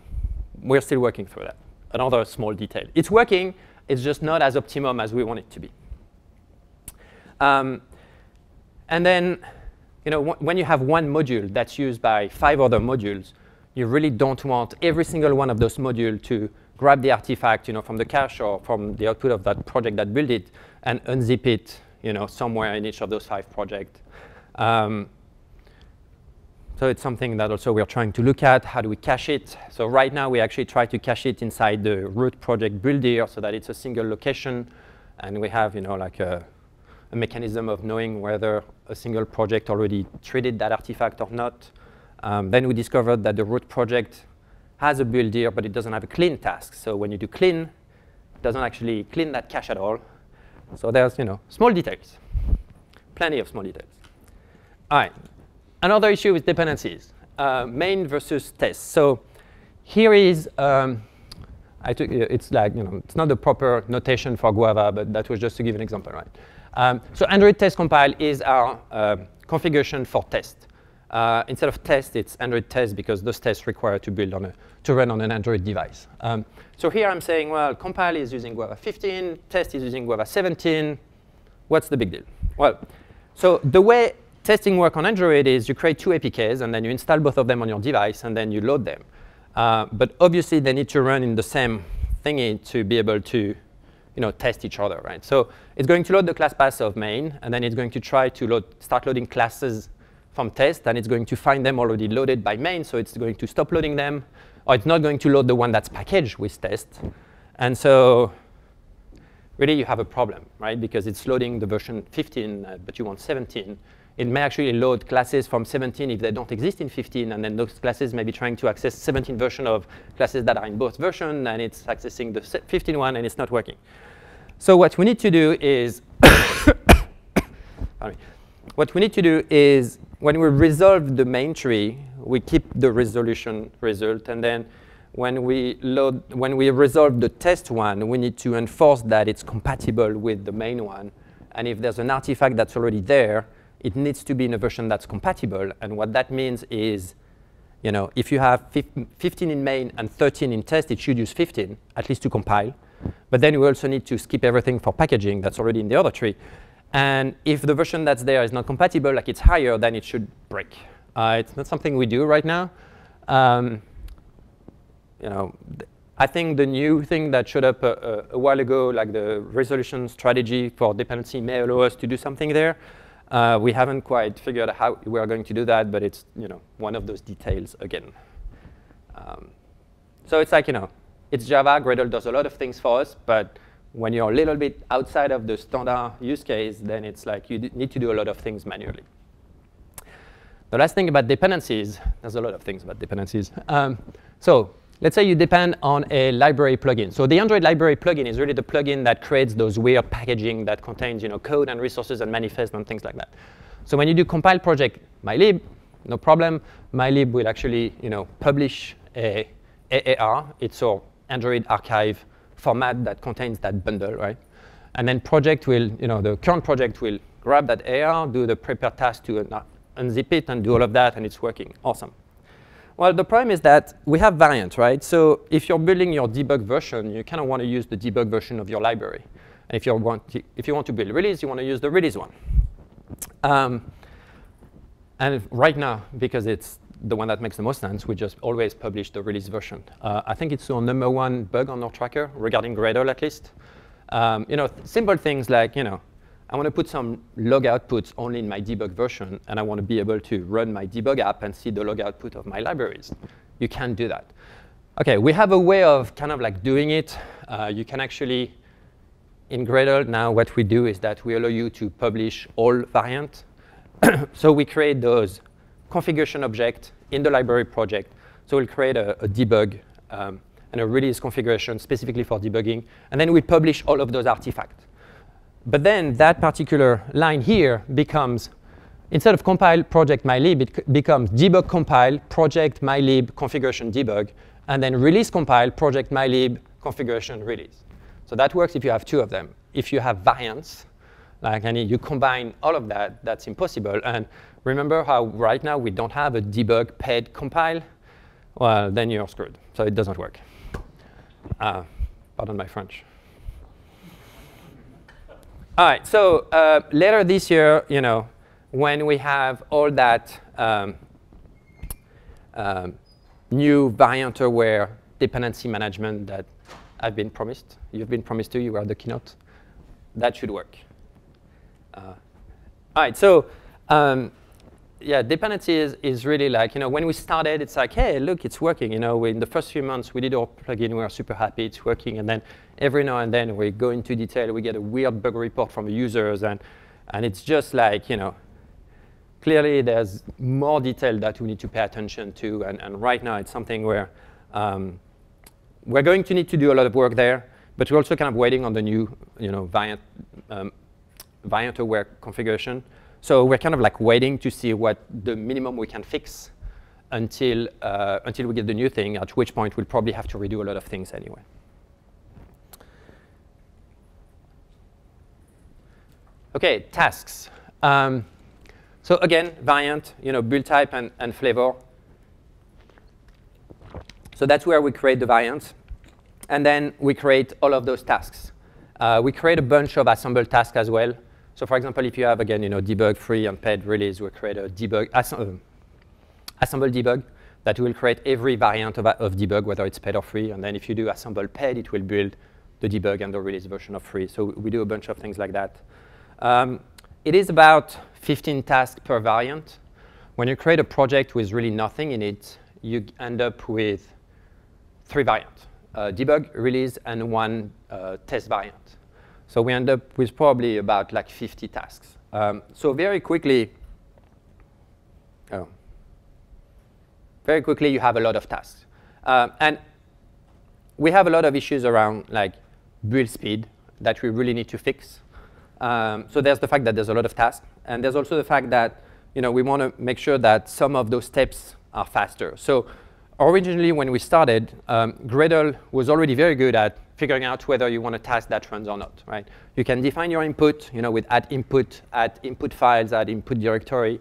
we're still working through that. Another small detail. It's working. It's just not as optimum as we want it to be. Um, and then, you know, when you have one module that's used by five other modules, you really don't want every single one of those modules to grab the artifact you know, from the cache or from the output of that project that built it and unzip it you know, somewhere in each of those five projects. Um, so it's something that also we're trying to look at. How do we cache it? So right now, we actually try to cache it inside the root project builder so that it's a single location. And we have you know, like a, a mechanism of knowing whether a single project already treated that artifact or not. Um, then we discovered that the root project has a builder, but it doesn't have a clean task. So when you do clean, it doesn't actually clean that cache at all. So there's you know small details, plenty of small details. All right, another issue with dependencies, uh, main versus test. So here is, um, I took, it's like, you know, it's not the proper notation for Guava, but that was just to give an example, right? Um, so Android test compile is our uh, configuration for test. Uh, instead of test, it's Android test because those tests require to build on a, to run on an Android device. Um, so here I'm saying, well, compile is using Guava 15, test is using Guava 17. What's the big deal? Well, so the way testing work on Android is you create two APKs, and then you install both of them on your device, and then you load them. Uh, but obviously, they need to run in the same thingy to be able to you know, test each other, right? So it's going to load the class path of main, and then it's going to try to load, start loading classes from test, and it's going to find them already loaded by main, so it's going to stop loading them, or it's not going to load the one that's packaged with test. And so really you have a problem, right? Because it's loading the version 15, uh, but you want 17. it may actually load classes from 17 if they don't exist in 15, and then those classes may be trying to access 17 version of classes that are in both version, and it's accessing the 15 one, and it's not working. So what we need to do is, what we need to do is, when we resolve the main tree, we keep the resolution result, and then when we load, when we resolve the test one, we need to enforce that it's compatible with the main one. And if there's an artifact that's already there, it needs to be in a version that's compatible. And what that means is, you know, if you have 15 in main and 13 in test, it should use 15, at least to compile. But then we also need to skip everything for packaging that's already in the other tree. And if the version that's there is not compatible, like it's higher, then it should break. Uh, it's not something we do right now. Um, you know, I think the new thing that showed up a, a, while ago, like the resolution strategy for dependency may allow us to do something there. Uh, we haven't quite figured out how we are going to do that, but it's you know one of those details again. Um, so it's like you know, it's Java. Gradle does a lot of things for us, but when you're a little bit outside of the standard use case, then it's like you need to do a lot of things manually. The last thing about dependencies, there's a lot of things about dependencies. Um, so let's say you depend on a library plugin. So the Android library plugin is really the plugin that creates those weird packaging that contains you know, code and resources and manifest and things like that. So when you do compile project mylib, no problem. Mylib will actually you know, publish a AAR. It's our Android archive format that contains that bundle, right? And then project will, you know, the current project will grab that AAR, do the prepare task to unzip it, and do all of that, and it's working. Awesome. Well, the problem is that we have variants, right? So if you're building your debug version, you kind of want to use the debug version of your library. And if you want to, if you want to build release, you want to use the release one. Um, and right now, because it's the one that makes the most sense, we just always publish the release version. Uh, I think it's our number one bug on our tracker regarding Gradle at least. Um, you know, simple things like, you know, I want to put some log outputs only in my debug version, and I want to be able to run my debug app and see the log output of my libraries. You can't do that. OK, we have a way of kind of like doing it. Uh, you can actually, in Gradle now, what we do is that we allow you to publish all variant. so we create those configuration object in the library project. So we'll create a, a debug um, and a release configuration specifically for debugging. And then we publish all of those artifacts. But then that particular line here becomes, instead of compile project mylib, it becomes debug compile project mylib configuration debug, and then release compile project mylib configuration release. So that works if you have two of them. If you have variants, like any, you combine all of that, that's impossible. And remember how right now we don't have a debug ped compile? Well, then you're screwed. So it doesn't work. Uh, pardon my French. All right, so uh, later this year, you know, when we have all that um, um, new variant aware dependency management that I've been promised, you've been promised to, you are the keynote, that should work. Uh, all right, so um, yeah, dependency is, is really like, you know, when we started, it's like, hey, look, it's working. You know, we, in the first few months, we did our plugin, we were super happy, it's working. And then every now and then, we go into detail, we get a weird bug report from the users, and, and it's just like, you know, clearly there's more detail that we need to pay attention to. And, and right now, it's something where um, we're going to need to do a lot of work there, but we're also kind of waiting on the new, you know, variant, um, variant aware configuration. So we're kind of like waiting to see what the minimum we can fix until, uh, until we get the new thing, at which point we'll probably have to redo a lot of things anyway. OK, tasks. Um, so again, variant, you know, build type and, and flavor. So that's where we create the variants. And then we create all of those tasks. Uh, we create a bunch of assemble tasks as well. So for example, if you have, again, you know, debug free and ped release, we create a debug, ass uh, assemble debug that will create every variant of, of debug, whether it's ped or free. And then if you do assemble ped, it will build the debug and the release version of free. So we do a bunch of things like that. Um, it is about 15 tasks per variant. When you create a project with really nothing in it, you end up with three variants, uh, debug, release, and one uh, test variant. So we end up with probably about like 50 tasks. Um, so very quickly, oh, very quickly you have a lot of tasks. Um, and we have a lot of issues around like build speed that we really need to fix. Um, so there's the fact that there's a lot of tasks. And there's also the fact that you know, we want to make sure that some of those steps are faster. So originally when we started, um, Gradle was already very good at figuring out whether you want a task that runs or not. Right? You can define your input, you know, with add input, add input files, add input directory.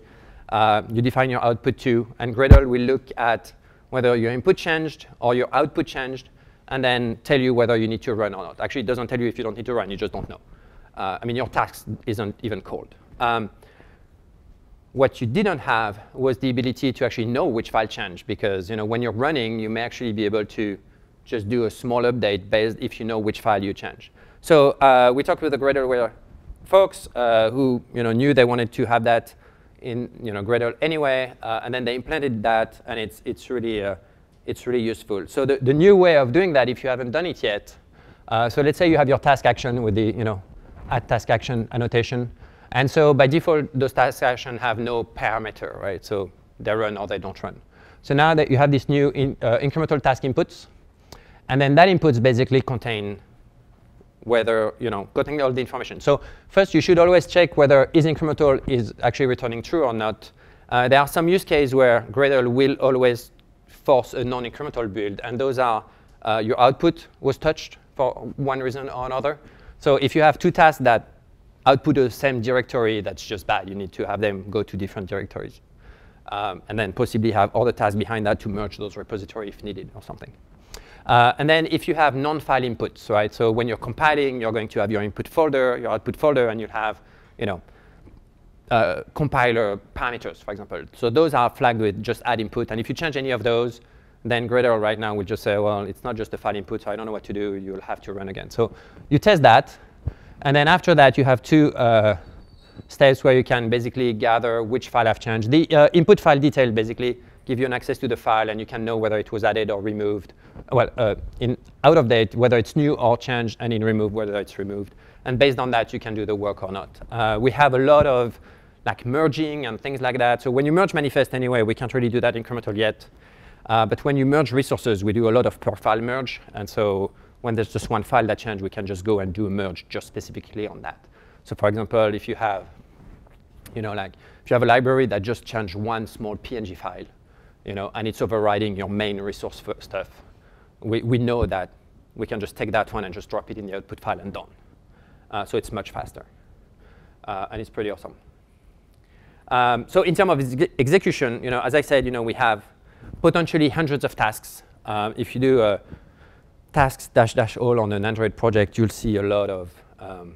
Uh, you define your output too, and Gradle will look at whether your input changed or your output changed, and then tell you whether you need to run or not. Actually, it doesn't tell you if you don't need to run, you just don't know. Uh, I mean, your task isn't even called. Um, what you didn't have was the ability to actually know which file changed, because you know, when you're running, you may actually be able to just do a small update based if you know which file you change. So uh, we talked with the Gradleware folks uh, who you know, knew they wanted to have that in you know, Gradle anyway, uh, and then they implemented that, and it's, it's really uh, it's really useful. So the, the new way of doing that, if you haven't done it yet, uh, so let's say you have your task action with the you know, add task action annotation. And so by default, those task actions have no parameter, right? So they run or they don't run. So now that you have this new in, uh, incremental task inputs, and then that inputs basically contain whether, you know, contain all the information. So first, you should always check whether is incremental is actually returning true or not. Uh, there are some use cases where Gradle will always force a non-incremental build, and those are uh, your output was touched for one reason or another. So if you have two tasks that output the same directory, that's just bad. You need to have them go to different directories. Um, and then possibly have other tasks behind that to merge those repositories if needed or something. Uh, and then if you have non-file inputs, right? So when you're compiling, you're going to have your input folder, your output folder, and you'll have, you know, uh, compiler parameters, for example. So those are flagged with just add input. And if you change any of those, then Gradle right now will just say, well, it's not just a file input, so I don't know what to do. You'll have to run again. So you test that. And then after that, you have two uh, steps where you can basically gather which file I've changed. The uh, input file detail basically give you an access to the file, and you can know whether it was added or removed. Well, uh, in out of date, whether it's new or changed, and in remove, whether it's removed. And based on that, you can do the work or not. Uh, we have a lot of like merging and things like that. So when you merge manifest anyway, we can't really do that incremental yet. Uh, but when you merge resources, we do a lot of per file merge. And so when there's just one file that changed, we can just go and do a merge just specifically on that. So for example, if you have, you know, like if you have a library that just changed one small PNG file, you know, and it's overriding your main resource stuff, we, we know that we can just take that one and just drop it in the output file and done. Uh, so it's much faster. Uh, and it's pretty awesome. Um, so in terms of ex execution, you know, as I said, you know, we have potentially hundreds of tasks. Um, if you do a tasks dash dash all on an Android project, you'll see a lot of um,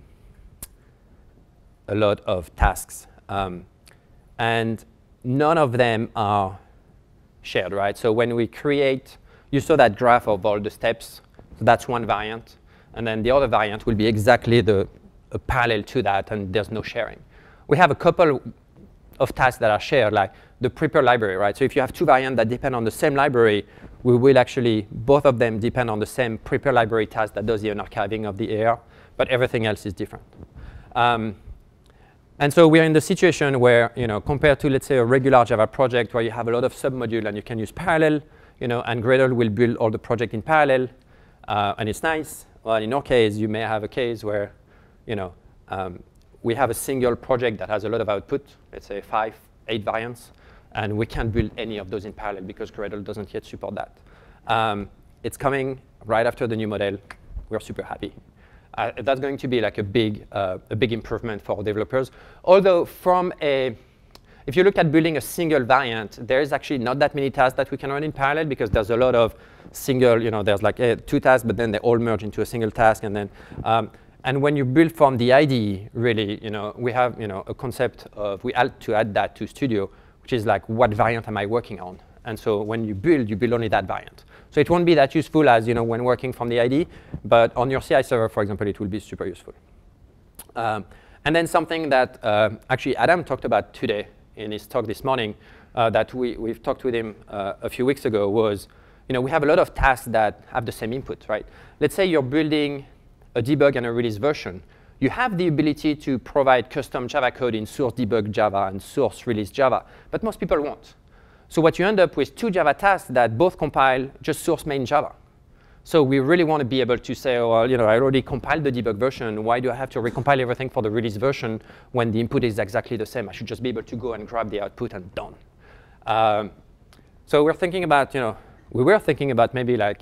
a lot of tasks, um, and none of them are shared, right? So when we create, you saw that graph of all the steps. So that's one variant, and then the other variant will be exactly the parallel to that, and there's no sharing. We have a couple of tasks that are shared, like the prepare library, right? So if you have two variants that depend on the same library, we will actually, both of them depend on the same prepare library task that does the archiving of the AAR, but everything else is different. Um, and so we're in the situation where, you know, compared to, let's say, a regular Java project where you have a lot of submodule and you can use parallel, you know, and Gradle will build all the project in parallel, uh, and it's nice. Well, in our case, you may have a case where, you know, um, we have a single project that has a lot of output, let's say five, eight variants, and we can't build any of those in parallel because Gradle doesn't yet support that. Um, it's coming right after the new model. We're super happy. Uh, that's going to be like a big, uh, a big improvement for developers. Although from a, if you look at building a single variant, there is actually not that many tasks that we can run in parallel because there's a lot of single, you know, there's like uh, two tasks, but then they all merge into a single task. And then um, and when you build from the IDE, really, you know, we have you know, a concept of, we had to add that to Studio, which is like, what variant am I working on? And so when you build, you build only that variant. So it won't be that useful as you know, when working from the IDE, but on your CI server, for example, it will be super useful. Um, and then something that uh, actually Adam talked about today in his talk this morning uh, that we, we've talked with him uh, a few weeks ago was, you know, we have a lot of tasks that have the same input, right? Let's say you're building a debug and a release version, you have the ability to provide custom Java code in source debug Java and source release Java, but most people won't. So what you end up with two Java tasks that both compile just source main Java. So we really want to be able to say, well, you know, I already compiled the debug version. Why do I have to recompile everything for the release version when the input is exactly the same? I should just be able to go and grab the output and done. Um, so we're thinking about, you know, we were thinking about maybe like,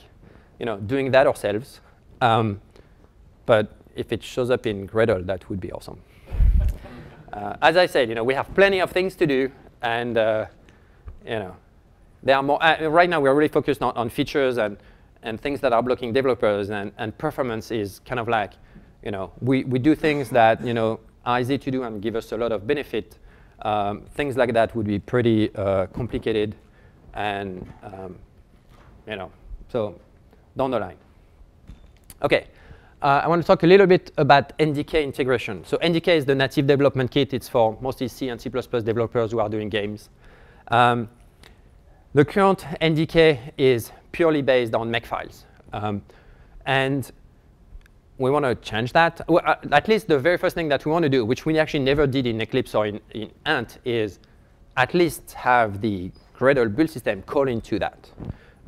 you know, doing that ourselves. Um, but if it shows up in Gradle, that would be awesome. uh, as I said, you know, we have plenty of things to do, and uh, you know, there are more. Uh, right now, we're really focused on, on features and and things that are blocking developers, and, and performance is kind of like, you know, we, we do things that, you know, are easy to do and give us a lot of benefit. Um, things like that would be pretty uh, complicated and, um, you know, so down the line. OK. Uh, I want to talk a little bit about NDK integration. So NDK is the native development kit. It's for mostly C and C++ developers who are doing games. Um, the current NDK is purely based on Makefiles. Um, and we want to change that. Well, uh, at least the very first thing that we want to do, which we actually never did in Eclipse or in, in Ant, is at least have the Gradle build system call into that.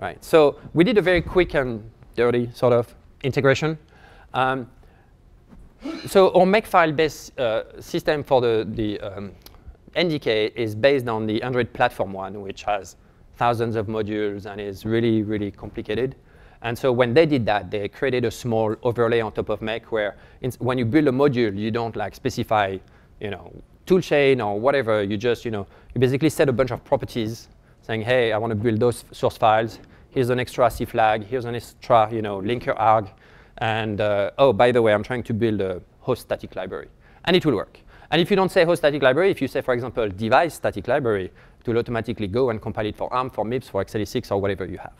Right. So we did a very quick and dirty sort of integration. Um, so our Makefile-based uh, system for the, the um, NDK is based on the Android platform one, which has thousands of modules and is really, really complicated. And so when they did that, they created a small overlay on top of Make where when you build a module, you don't like specify, you know, toolchain or whatever. You just, you know, you basically set a bunch of properties saying, hey, I want to build those source files. Here's an extra C flag. Here's an extra, you know, linker arg. And uh, oh, by the way, I'm trying to build a host static library. And it will work. And if you don't say host static library, if you say, for example, device static library, it will automatically go and compile it for ARM, for MIPS, for x86, or whatever you have.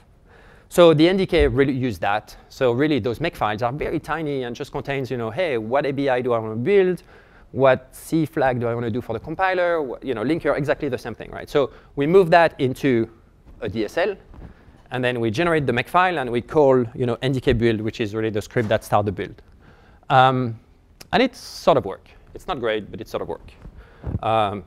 So the NDK really use that. So really, those make files are very tiny and just contains, you know, hey, what ABI do I want to build? What C flag do I want to do for the compiler? What, you know, linker, exactly the same thing, right? So we move that into a DSL, and then we generate the makefile, and we call, you know, NDK build, which is really the script that starts the build. Um, and it's sort of work. It's not great, but it sort of works. Um,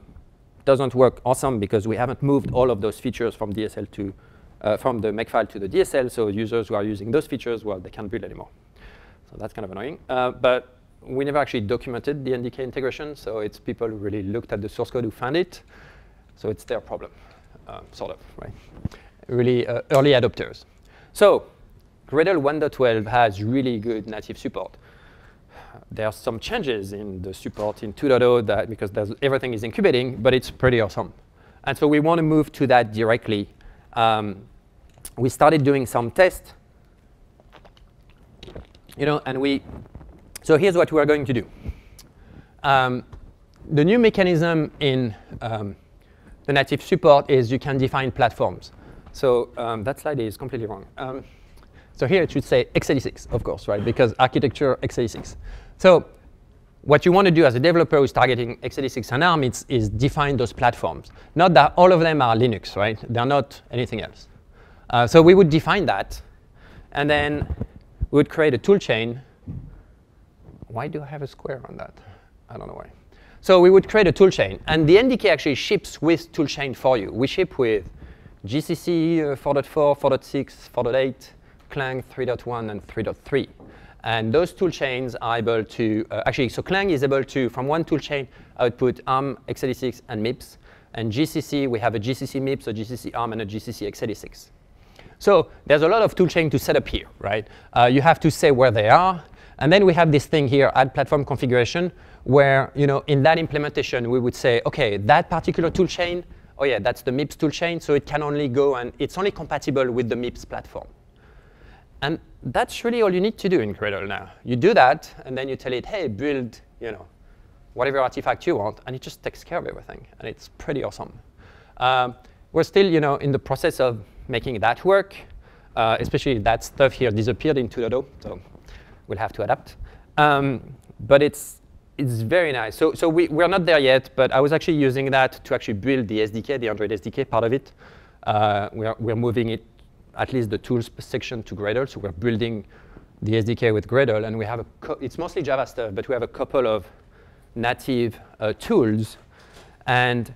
doesn't work awesome because we haven't moved all of those features from DSL to, uh, from the Makefile to the DSL. So users who are using those features, well, they can't build anymore. So that's kind of annoying. Uh, but we never actually documented the NDK integration. So it's people who really looked at the source code who found it. So it's their problem, uh, sort of, right? Really uh, early adopters. So Gradle 1.12 has really good native support there are some changes in the support in 2.0 that because everything is incubating, but it's pretty awesome. And so we want to move to that directly. Um, we started doing some tests, you know, and we, so here's what we're going to do. Um, the new mechanism in um, the native support is you can define platforms. So um, that slide is completely wrong. Um, so here it should say x86, of course, right? Because architecture x86. So what you want to do as a developer who's targeting x86 and ARM is, is define those platforms. Not that all of them are Linux, right? They're not anything else. Uh, so we would define that, and then we would create a toolchain. Why do I have a square on that? I don't know why. So we would create a toolchain, and the NDK actually ships with toolchain for you. We ship with GCC uh, 4.4, 4.6, 4.8, Clang 3.1, and 3.3. And those tool chains are able to, uh, actually, so Clang is able to, from one tool chain, output ARM, x86, and MIPS. And GCC, we have a GCC MIPS, a GCC ARM, and a GCC x86. So there's a lot of toolchain to set up here, right? Uh, you have to say where they are. And then we have this thing here, add platform configuration, where you know, in that implementation, we would say, OK, that particular toolchain, oh yeah, that's the MIPS toolchain, so it can only go and it's only compatible with the MIPS platform. And that's really all you need to do in Gradle now. You do that, and then you tell it, hey, build, you know, whatever artifact you want, and it just takes care of everything. And it's pretty awesome. Um, we're still, you know, in the process of making that work, uh, especially that stuff here disappeared in 2.0, so we'll have to adapt. Um, but it's, it's very nice. So, so we, we're not there yet, but I was actually using that to actually build the SDK, the Android SDK part of it. Uh, we're, we're moving it at least the tools section to Gradle. So we're building the SDK with Gradle, and we have a it's mostly Java stuff, but we have a couple of native uh, tools. And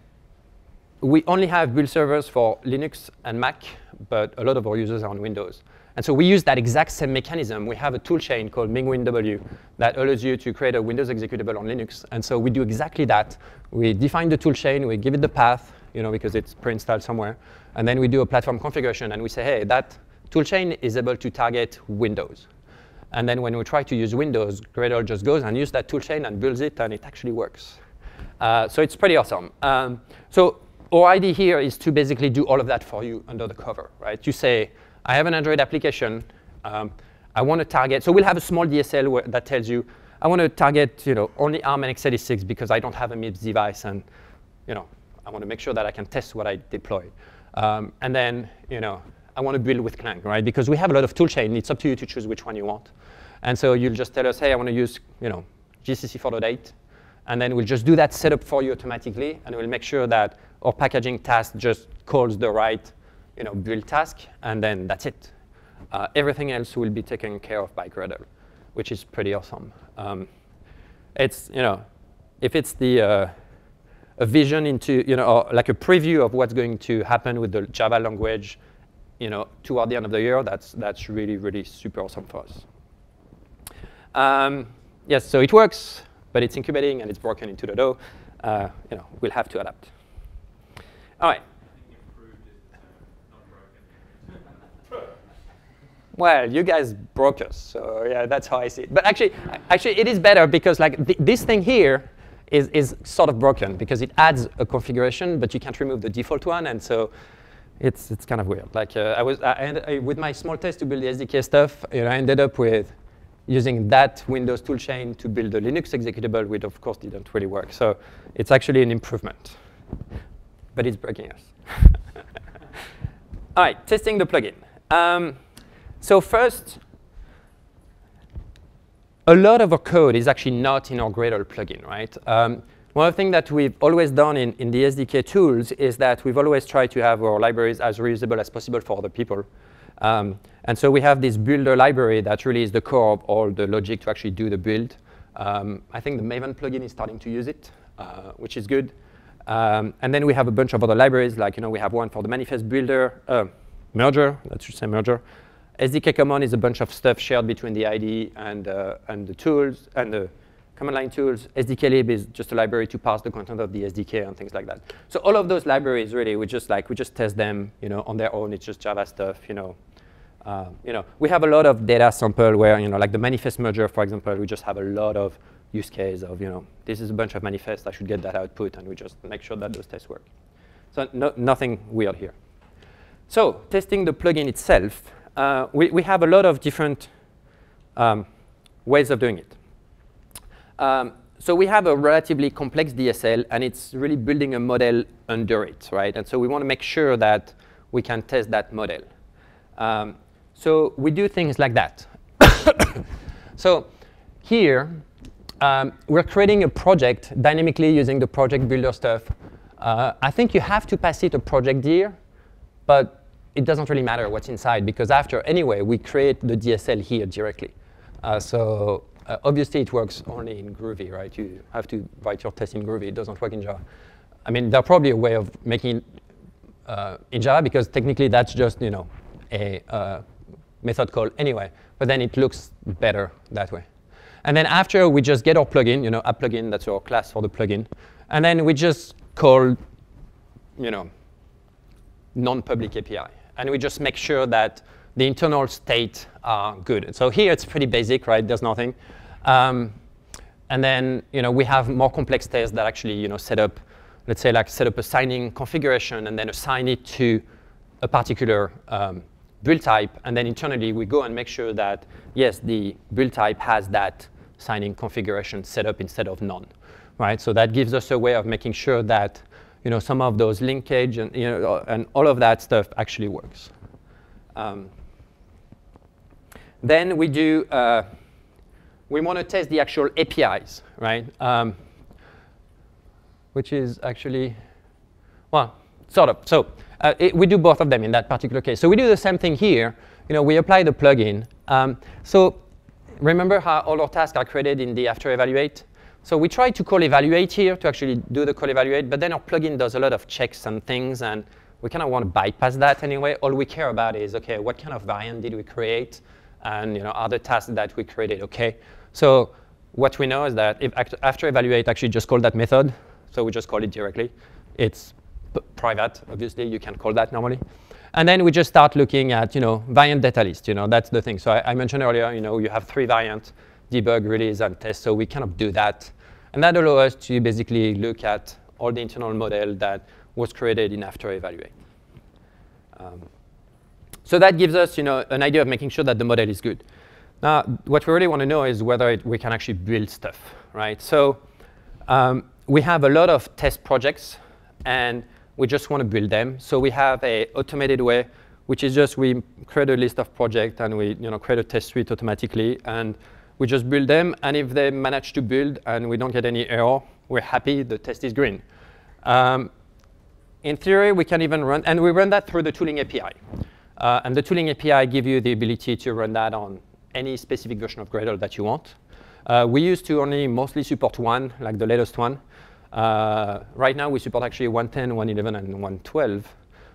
we only have build servers for Linux and Mac, but a lot of our users are on Windows. And so we use that exact same mechanism. We have a toolchain called MinGW that allows you to create a Windows executable on Linux. And so we do exactly that. We define the toolchain, we give it the path, you know, because it's pre-installed somewhere. And then we do a platform configuration, and we say, hey, that toolchain is able to target Windows. And then when we try to use Windows, Gradle just goes and uses that toolchain and builds it, and it actually works. Uh, so it's pretty awesome. Um, so our idea here is to basically do all of that for you under the cover, right? You say, I have an Android application. Um, I want to target. So we'll have a small DSL that tells you, I want to target you know, only ARM and x86 because I don't have a MIPS device. And you know, I want to make sure that I can test what I deploy. Um, and then you know, I want to build with Clang, right? Because we have a lot of toolchain. It's up to you to choose which one you want. And so you'll just tell us, hey, I want to use you know, GCC 4.8. And then we'll just do that setup for you automatically. And we'll make sure that our packaging task just calls the right you know, build task, and then that's it. Uh, everything else will be taken care of by Gradle, which is pretty awesome. Um, it's, you know, if it's the uh, a vision into, you know, like a preview of what's going to happen with the Java language, you know, toward the end of the year, that's, that's really, really super awesome for us. Um, yes, so it works, but it's incubating and it's broken in 2.0. Uh, you know, we'll have to adapt. All right. well, you guys broke us. So yeah, that's how I see it. But actually, actually, it is better because like th this thing here is, is sort of broken because it adds a configuration, but you can't remove the default one. And so it's, it's kind of weird. Like uh, I was, I I, with my small test to build the SDK stuff, you know, I ended up with using that Windows toolchain to build a Linux executable, which of course didn't really work. So it's actually an improvement, but it's breaking us. All right, testing the plugin. Um, so first, a lot of our code is actually not in our Gradle plugin, right? Um, one of the things that we've always done in, in the SDK tools is that we've always tried to have our libraries as reusable as possible for other people. Um, and so we have this builder library that really is the core of all the logic to actually do the build. Um, I think the Maven plugin is starting to use it, uh, which is good. Um, and then we have a bunch of other libraries, like you know, we have one for the manifest builder, uh, merger, let's just say merger, SDK common is a bunch of stuff shared between the IDE and, uh, and the tools and the command line tools. SDK lib is just a library to parse the content of the SDK and things like that. So all of those libraries really, we just like we just test them, you know, on their own. It's just Java stuff, you know. Uh, you know, we have a lot of data sample where you know, like the manifest merger, for example, we just have a lot of use case of you know, this is a bunch of manifests. I should get that output, and we just make sure that those tests work. So no, nothing weird here. So testing the plugin itself uh, we, we have a lot of different um, ways of doing it. Um, so we have a relatively complex DSL, and it's really building a model under it, right? And so we want to make sure that we can test that model. Um, so we do things like that. so here, um, we're creating a project dynamically using the project builder stuff. Uh, I think you have to pass it a project dir, but it doesn't really matter what's inside because after, anyway, we create the DSL here directly. Uh, so uh, obviously it works only in Groovy, right? You have to write your test in Groovy. It doesn't work in Java. I mean, there's probably a way of making uh, in Java because technically that's just, you know, a uh, method call anyway. But then it looks better that way. And then after, we just get our plugin, you know, a plugin, that's our class for the plugin. And then we just call, you know, non-public API and we just make sure that the internal state are good. So here it's pretty basic, right? There's nothing. Um, and then you know, we have more complex tests that actually you know, set up, let's say like set up a signing configuration and then assign it to a particular um, build type. And then internally we go and make sure that, yes, the build type has that signing configuration set up instead of none. Right? So that gives us a way of making sure that you know, some of those linkage and, you know, and all of that stuff actually works. Um, then we do, uh, we want to test the actual APIs, right? Um, which is actually, well, sort of. So uh, it, we do both of them in that particular case. So we do the same thing here. You know, we apply the plugin. Um, so remember how all our tasks are created in the after evaluate? So we try to call evaluate here to actually do the call evaluate, but then our plugin does a lot of checks and things, and we kind of want to bypass that anyway. All we care about is, OK, what kind of variant did we create? And you know, are the tasks that we created OK? So what we know is that if after evaluate, actually just call that method. So we just call it directly. It's private, obviously. You can call that normally. And then we just start looking at, you know, variant data list. You know, that's the thing. So I, I mentioned earlier, you know, you have three variants, debug, release, and test. So we kind of do that. And that allows us to basically look at all the internal model that was created in after evaluate. Um, so that gives us, you know, an idea of making sure that the model is good. Now, what we really want to know is whether it, we can actually build stuff, right? So um, we have a lot of test projects, and we just want to build them. So we have a automated way, which is just we create a list of projects and we you know, create a test suite automatically. And we just build them. And if they manage to build and we don't get any error, we're happy, the test is green. Um, in theory, we can even run, and we run that through the tooling API. Uh, and the tooling API give you the ability to run that on any specific version of Gradle that you want. Uh, we used to only mostly support one, like the latest one. Uh, right now, we support actually 110, 111, and 112.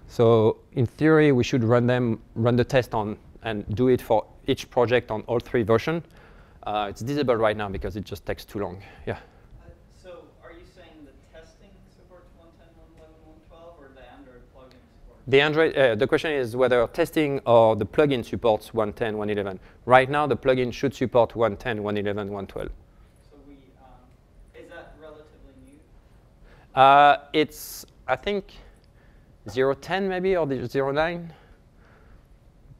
So in theory, we should run them, run the test on, and do it for each project on all three versions. Uh, it's disabled right now because it just takes too long. Yeah. Uh, so are you saying the testing supports 110, 111, 112, or the Android plugin supports? The Android. Uh, the question is whether testing or the plugin supports 110, 111. Right now, the plugin should support 110, 111, 112. Uh, it's, I think, 010 maybe, or the 09?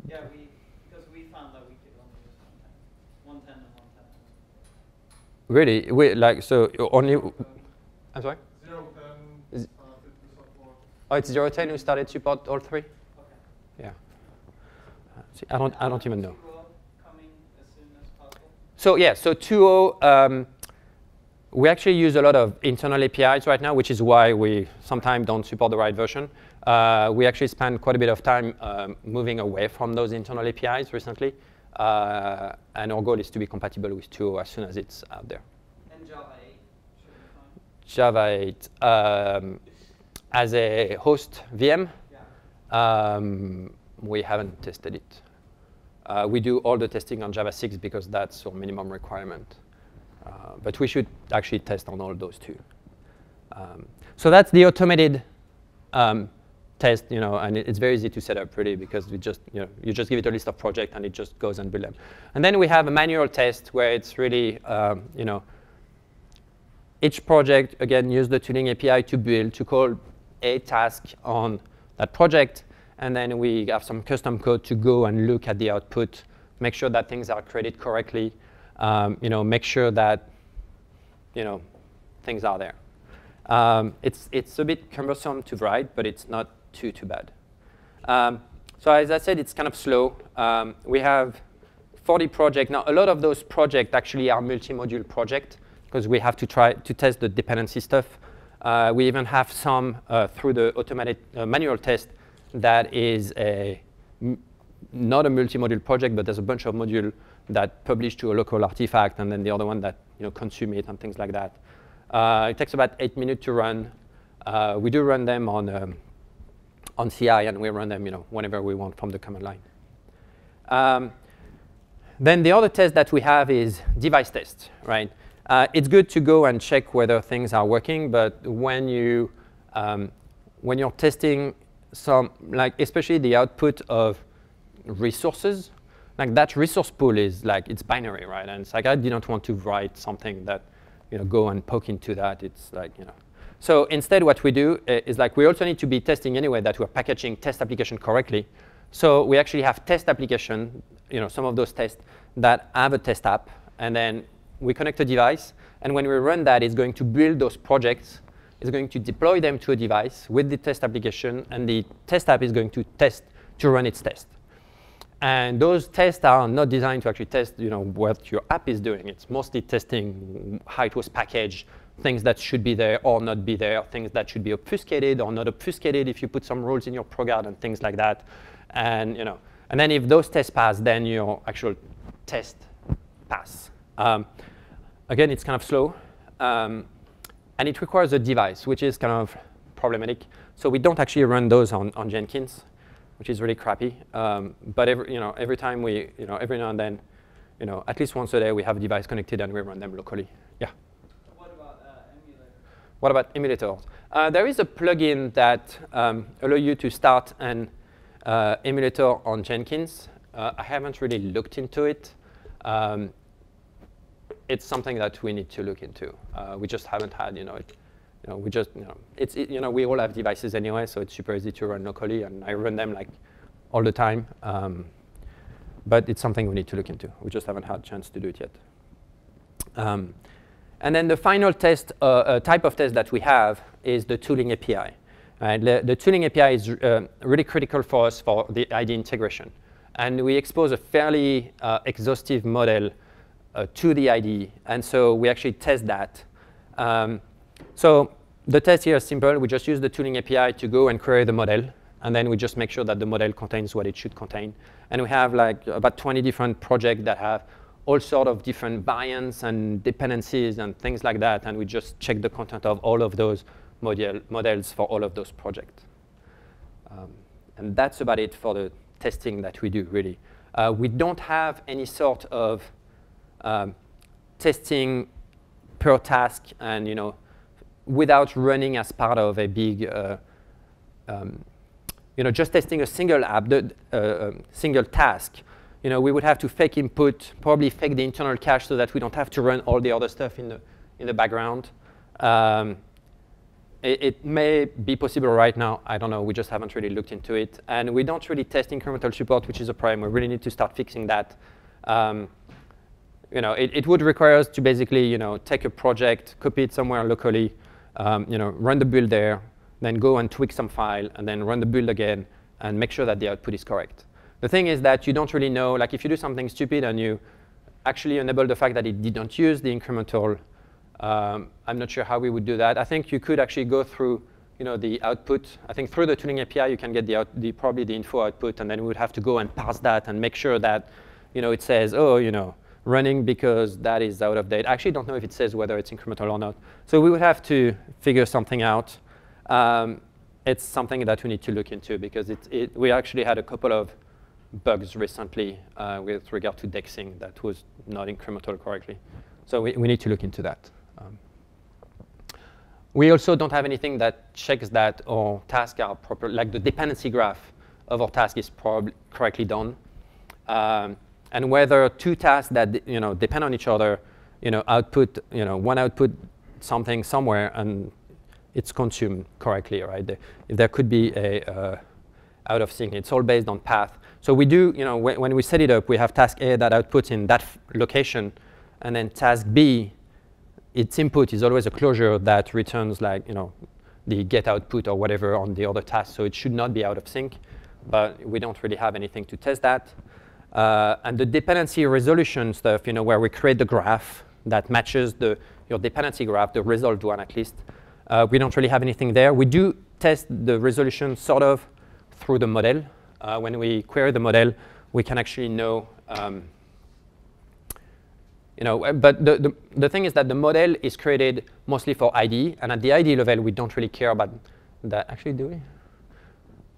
Yeah, we, because we found that we could only use 110, 110 and 110. Really? We, like, so only, I'm sorry? 010, uh, Oh, it's 010 who started support all three? Okay. Yeah. See, I don't, I don't even know. Coming as soon as possible? So yeah, so 2.0, um, we actually use a lot of internal APIs right now, which is why we sometimes don't support the right version. Uh, we actually spend quite a bit of time um, moving away from those internal APIs recently. Uh, and our goal is to be compatible with 2.0 as soon as it's out there. And Java 8 should be fine? Java 8 um, as a host VM, Yeah. um, we haven't tested it. Uh, we do all the testing on Java 6 because that's our minimum requirement. Uh, but we should actually test on all those too. Um, so that's the automated um, test, you know, and it's very easy to set up pretty because we just, you know, you just give it a list of projects and it just goes and build them. And then we have a manual test where it's really, um, you know, each project, again, use the tooling API to build, to call a task on that project, and then we have some custom code to go and look at the output, make sure that things are created correctly, um, you know, make sure that, you know, things are there. Um, it's, it's a bit cumbersome to write, but it's not too, too bad. Um, so as I said, it's kind of slow. Um, we have 40 projects. Now, a lot of those projects actually are multi-module projects because we have to try to test the dependency stuff. Uh, we even have some uh, through the automated uh, manual test that is a not a multi-module project, but there's a bunch of modules that publish to a local artifact, and then the other one that you know consume it and things like that. Uh, it takes about eight minutes to run. Uh, we do run them on um, on CI, and we run them you know whenever we want from the command line. Um, then the other test that we have is device test, right? Uh, it's good to go and check whether things are working, but when you um, when you're testing some, like especially the output of resources, like that resource pool is like it's binary, right? And it's like I didn't want to write something that you know go and poke into that. It's like you know. So instead, what we do uh, is like we also need to be testing anyway that we're packaging test application correctly. So we actually have test application, you know, some of those tests that have a test app, and then we connect a device, and when we run that, it's going to build those projects. It's going to deploy them to a device with the test application, and the test app is going to test to run its test. And those tests are not designed to actually test you know, what your app is doing. It's mostly testing how it was packaged, things that should be there or not be there, things that should be obfuscated or not obfuscated if you put some rules in your program and things like that. And, you know, and then if those tests pass, then your actual test pass. Um, again, it's kind of slow. Um, and it requires a device, which is kind of problematic. So we don't actually run those on, on Jenkins, which is really crappy. Um, but every, you know, every time we, you know, every now and then, you know, at least once a day, we have a device connected and we run them locally. Yeah. What about uh, emulator? What about emulators? Uh, there is a plugin that um, allow you to start an uh, emulator on Jenkins. Uh, I haven't really looked into it. Um, it's something that we need to look into. Uh, we just haven't had, you know, it, you know, we just, you know, it's, it, you know, we all have devices anyway, so it's super easy to run locally, and I run them like all the time. Um, but it's something we need to look into. We just haven't had a chance to do it yet. And then the final test, uh, uh, type of test that we have is the tooling API. Right? The, the, tooling API is uh, really critical for us for the ID integration. And we expose a fairly uh, exhaustive model uh, to the ID. And so we actually test that. Um, so the test here is simple. We just use the tooling API to go and query the model. And then we just make sure that the model contains what it should contain. And we have like about 20 different projects that have all sort of different variants and dependencies and things like that. And we just check the content of all of those model models for all of those projects. Um, and that's about it for the testing that we do, really. Uh, we don't have any sort of um, testing per task and, you know, without running as part of a big, uh, um, you know, just testing a single app, the, uh, um, single task, you know, we would have to fake input, probably fake the internal cache so that we don't have to run all the other stuff in the, in the background. Um, it, it, may be possible right now. I don't know. We just haven't really looked into it. And we don't really test incremental support, which is a problem. We really need to start fixing that. Um, you know, it, it, would require us to basically, you know, take a project, copy it somewhere locally, um, you know, run the build there, then go and tweak some file, and then run the build again, and make sure that the output is correct. The thing is that you don't really know, like if you do something stupid and you actually enable the fact that it didn't use the incremental, um, I'm not sure how we would do that. I think you could actually go through you know, the output. I think through the tooling API, you can get the, out, the probably the info output, and then we would have to go and parse that and make sure that you know, it says, oh, you know, running because that is out of date. I actually don't know if it says whether it's incremental or not. So we would have to figure something out. Um, it's something that we need to look into because it, it, we actually had a couple of bugs recently uh, with regard to dexing that was not incremental correctly. So we, we need to look into that. Um, we also don't have anything that checks that our tasks are proper, like the dependency graph of our task is correctly done. Um, and whether two tasks that you know depend on each other, you know, output, you know, one output something somewhere and it's consumed correctly, right? if there could be a uh, out of sync, it's all based on path. So we do, you know, when, we set it up, we have task A that outputs in that location, and then task B, its input is always a closure that returns like, you know, the get output or whatever on the other task. So it should not be out of sync, but we don't really have anything to test that. Uh, and the dependency resolution stuff, you know, where we create the graph that matches the, your dependency graph, the resolved one at least. Uh, we don't really have anything there. We do test the resolution sort of through the model uh, when we query the model, we can actually know, um, you know, but the, the, the thing is that the model is created mostly for ID, and at the ID level, we don't really care about that. Actually, do we?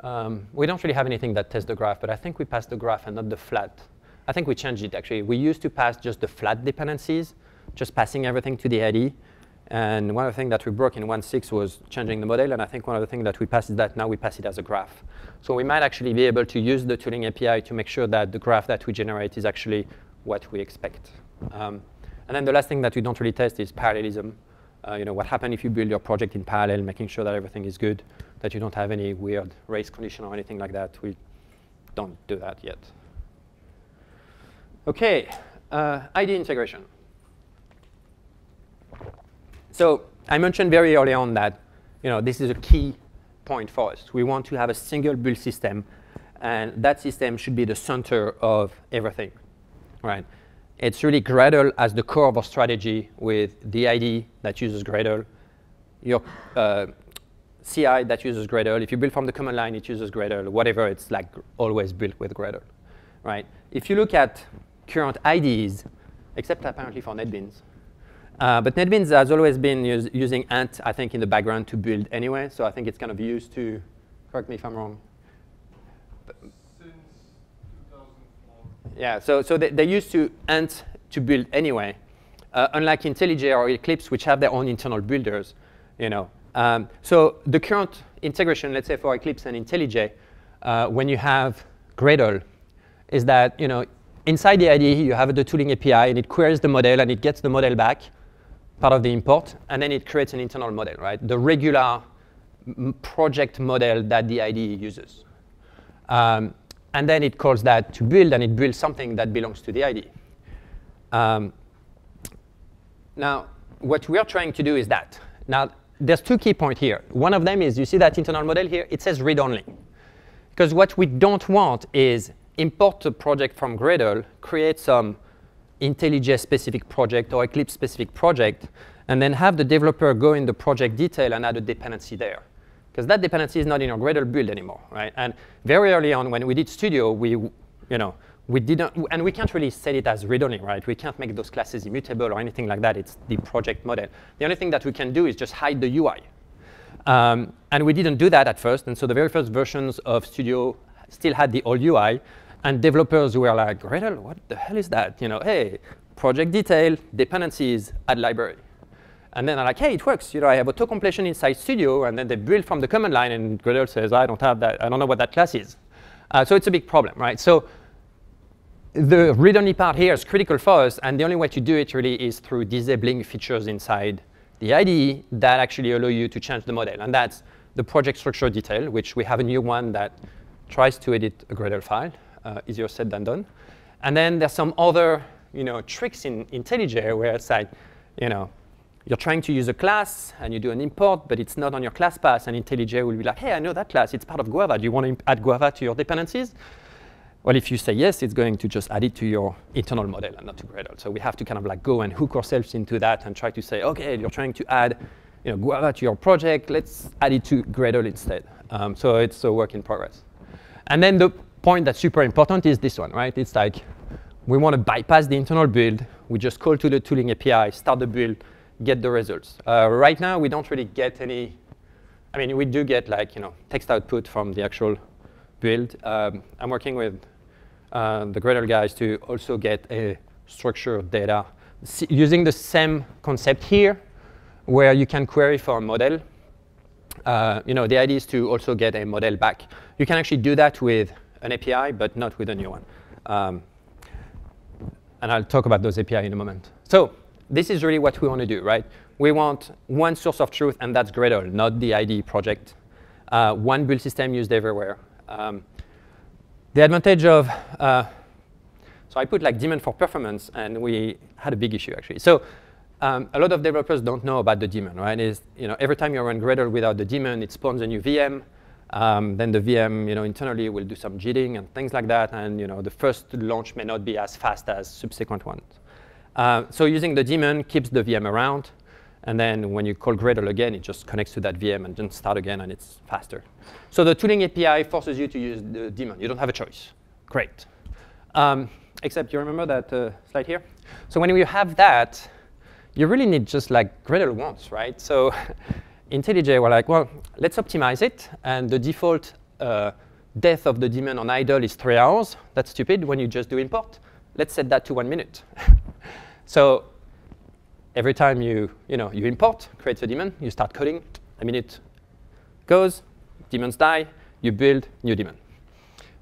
Um, we don't really have anything that tests the graph, but I think we pass the graph and not the flat. I think we changed it, actually. We used to pass just the flat dependencies, just passing everything to the IDE. And one of the things that we broke in 1.6 was changing the model. And I think one of the things that we passed is that now we pass it as a graph. So we might actually be able to use the tooling API to make sure that the graph that we generate is actually what we expect. Um, and then the last thing that we don't really test is parallelism. Uh, you know, what happens if you build your project in parallel, making sure that everything is good, that you don't have any weird race condition or anything like that. We don't do that yet. OK, uh, IDE integration. So I mentioned very early on that you know, this is a key point for us. We want to have a single build system, and that system should be the center of everything, right? It's really Gradle as the core of our strategy with the ID that uses Gradle, your uh, CI that uses Gradle. If you build from the command line, it uses Gradle. Whatever, it's like always built with Gradle, right? If you look at current IDs, except apparently for NetBeans, Uh, but NetBeans has always been us using Ant, I think, in the background to build anyway. So I think it's kind of used to, correct me if I'm wrong. Since 2004. Yeah, so, so they, they used to Ant to build anyway, uh, unlike IntelliJ or Eclipse, which have their own internal builders. You know, um, so the current integration, let's say for Eclipse and IntelliJ, uh, when you have Gradle, is that you know inside the IDE you have the tooling API and it queries the model and it gets the model back, part of the import, and then it creates an internal model, right? The regular project model that the IDE uses. Um, and then it calls that to build, and it builds something that belongs to the IDE. Um, now, what we are trying to do is that. Now, there's two key points here. One of them is you see that internal model here, it says read only. Because what we don't want is import a project from Gradle, create some IntelliJ specific project or Eclipse specific project, and then have the developer go in the project detail and add a dependency there. Because that dependency is not in your Gradle build anymore, right? And very early on when we did Studio, we, you know, we didn't, and we can't really set it as read-only, right? We can't make those classes immutable or anything like that. It's the project model. The only thing that we can do is just hide the UI. Um, and we didn't do that at first. And so the very first versions of Studio still had the old UI. And developers were like, Gradle, what the hell is that? You know, hey, project detail, dependencies, add library. And then I'm like, hey, it works. You know, I have auto-completion inside Studio, and then they build from the command line, and Gradle says, I don't have that. I don't know what that class is. Uh, so it's a big problem, right? So the read-only part here is critical for us, and the only way to do it really is through disabling features inside the IDE that actually allow you to change the model. And that's the project structure detail, which we have a new one that tries to edit a Gradle file uh, easier said than done. And then there's some other you know, tricks in IntelliJ where it's like, you know, you're trying to use a class and you do an import, but it's not on your class path, and IntelliJ will be like, hey, I know that class, it's part of Guava. Do you want to add Guava to your dependencies? Well, if you say yes, it's going to just add it to your internal model and not to Gradle. So we have to kind of like go and hook ourselves into that and try to say, okay, you're trying to add you know, Guava to your project, let's add it to Gradle instead. Um, so it's a work in progress. And then the point that's super important is this one, right? It's like we want to bypass the internal build. We just call to the tooling API, start the build, get the results. Uh, right now, we don't really get any. I mean, we do get like you know text output from the actual build. Um, I'm working with uh, the Gradle guys to also get a structured data S using the same concept here, where you can query for a model. Uh, you know, the idea is to also get a model back. You can actually do that with an API, but not with a new one. Um, and I'll talk about those API in a moment. So this is really what we want to do, right? We want one source of truth, and that's Gradle, not the IDE project. Uh, one build system used everywhere. Um, the advantage of, uh, so I put like daemon for performance, and we had a big issue, actually. So um, a lot of developers don't know about the daemon, right? Is you know, every time you run Gradle without the daemon, it spawns a new VM. Um, then the VM, you know, internally will do some jitting and things like that, and you know, the first launch may not be as fast as subsequent ones. Uh, so using the daemon keeps the VM around, and then when you call Gradle again, it just connects to that VM and then start again, and it's faster. So the tooling API forces you to use the daemon. You don't have a choice. Great. Um, except you remember that uh, slide here? So when you have that, you really need just like Gradle once, right? So IntelliJ were like, well, let's optimize it. And the default uh, death of the daemon on idle is three hours. That's stupid when you just do import. Let's set that to one minute. so every time you, you, know, you import, creates a daemon, you start coding, a minute goes, daemons die, you build new daemon.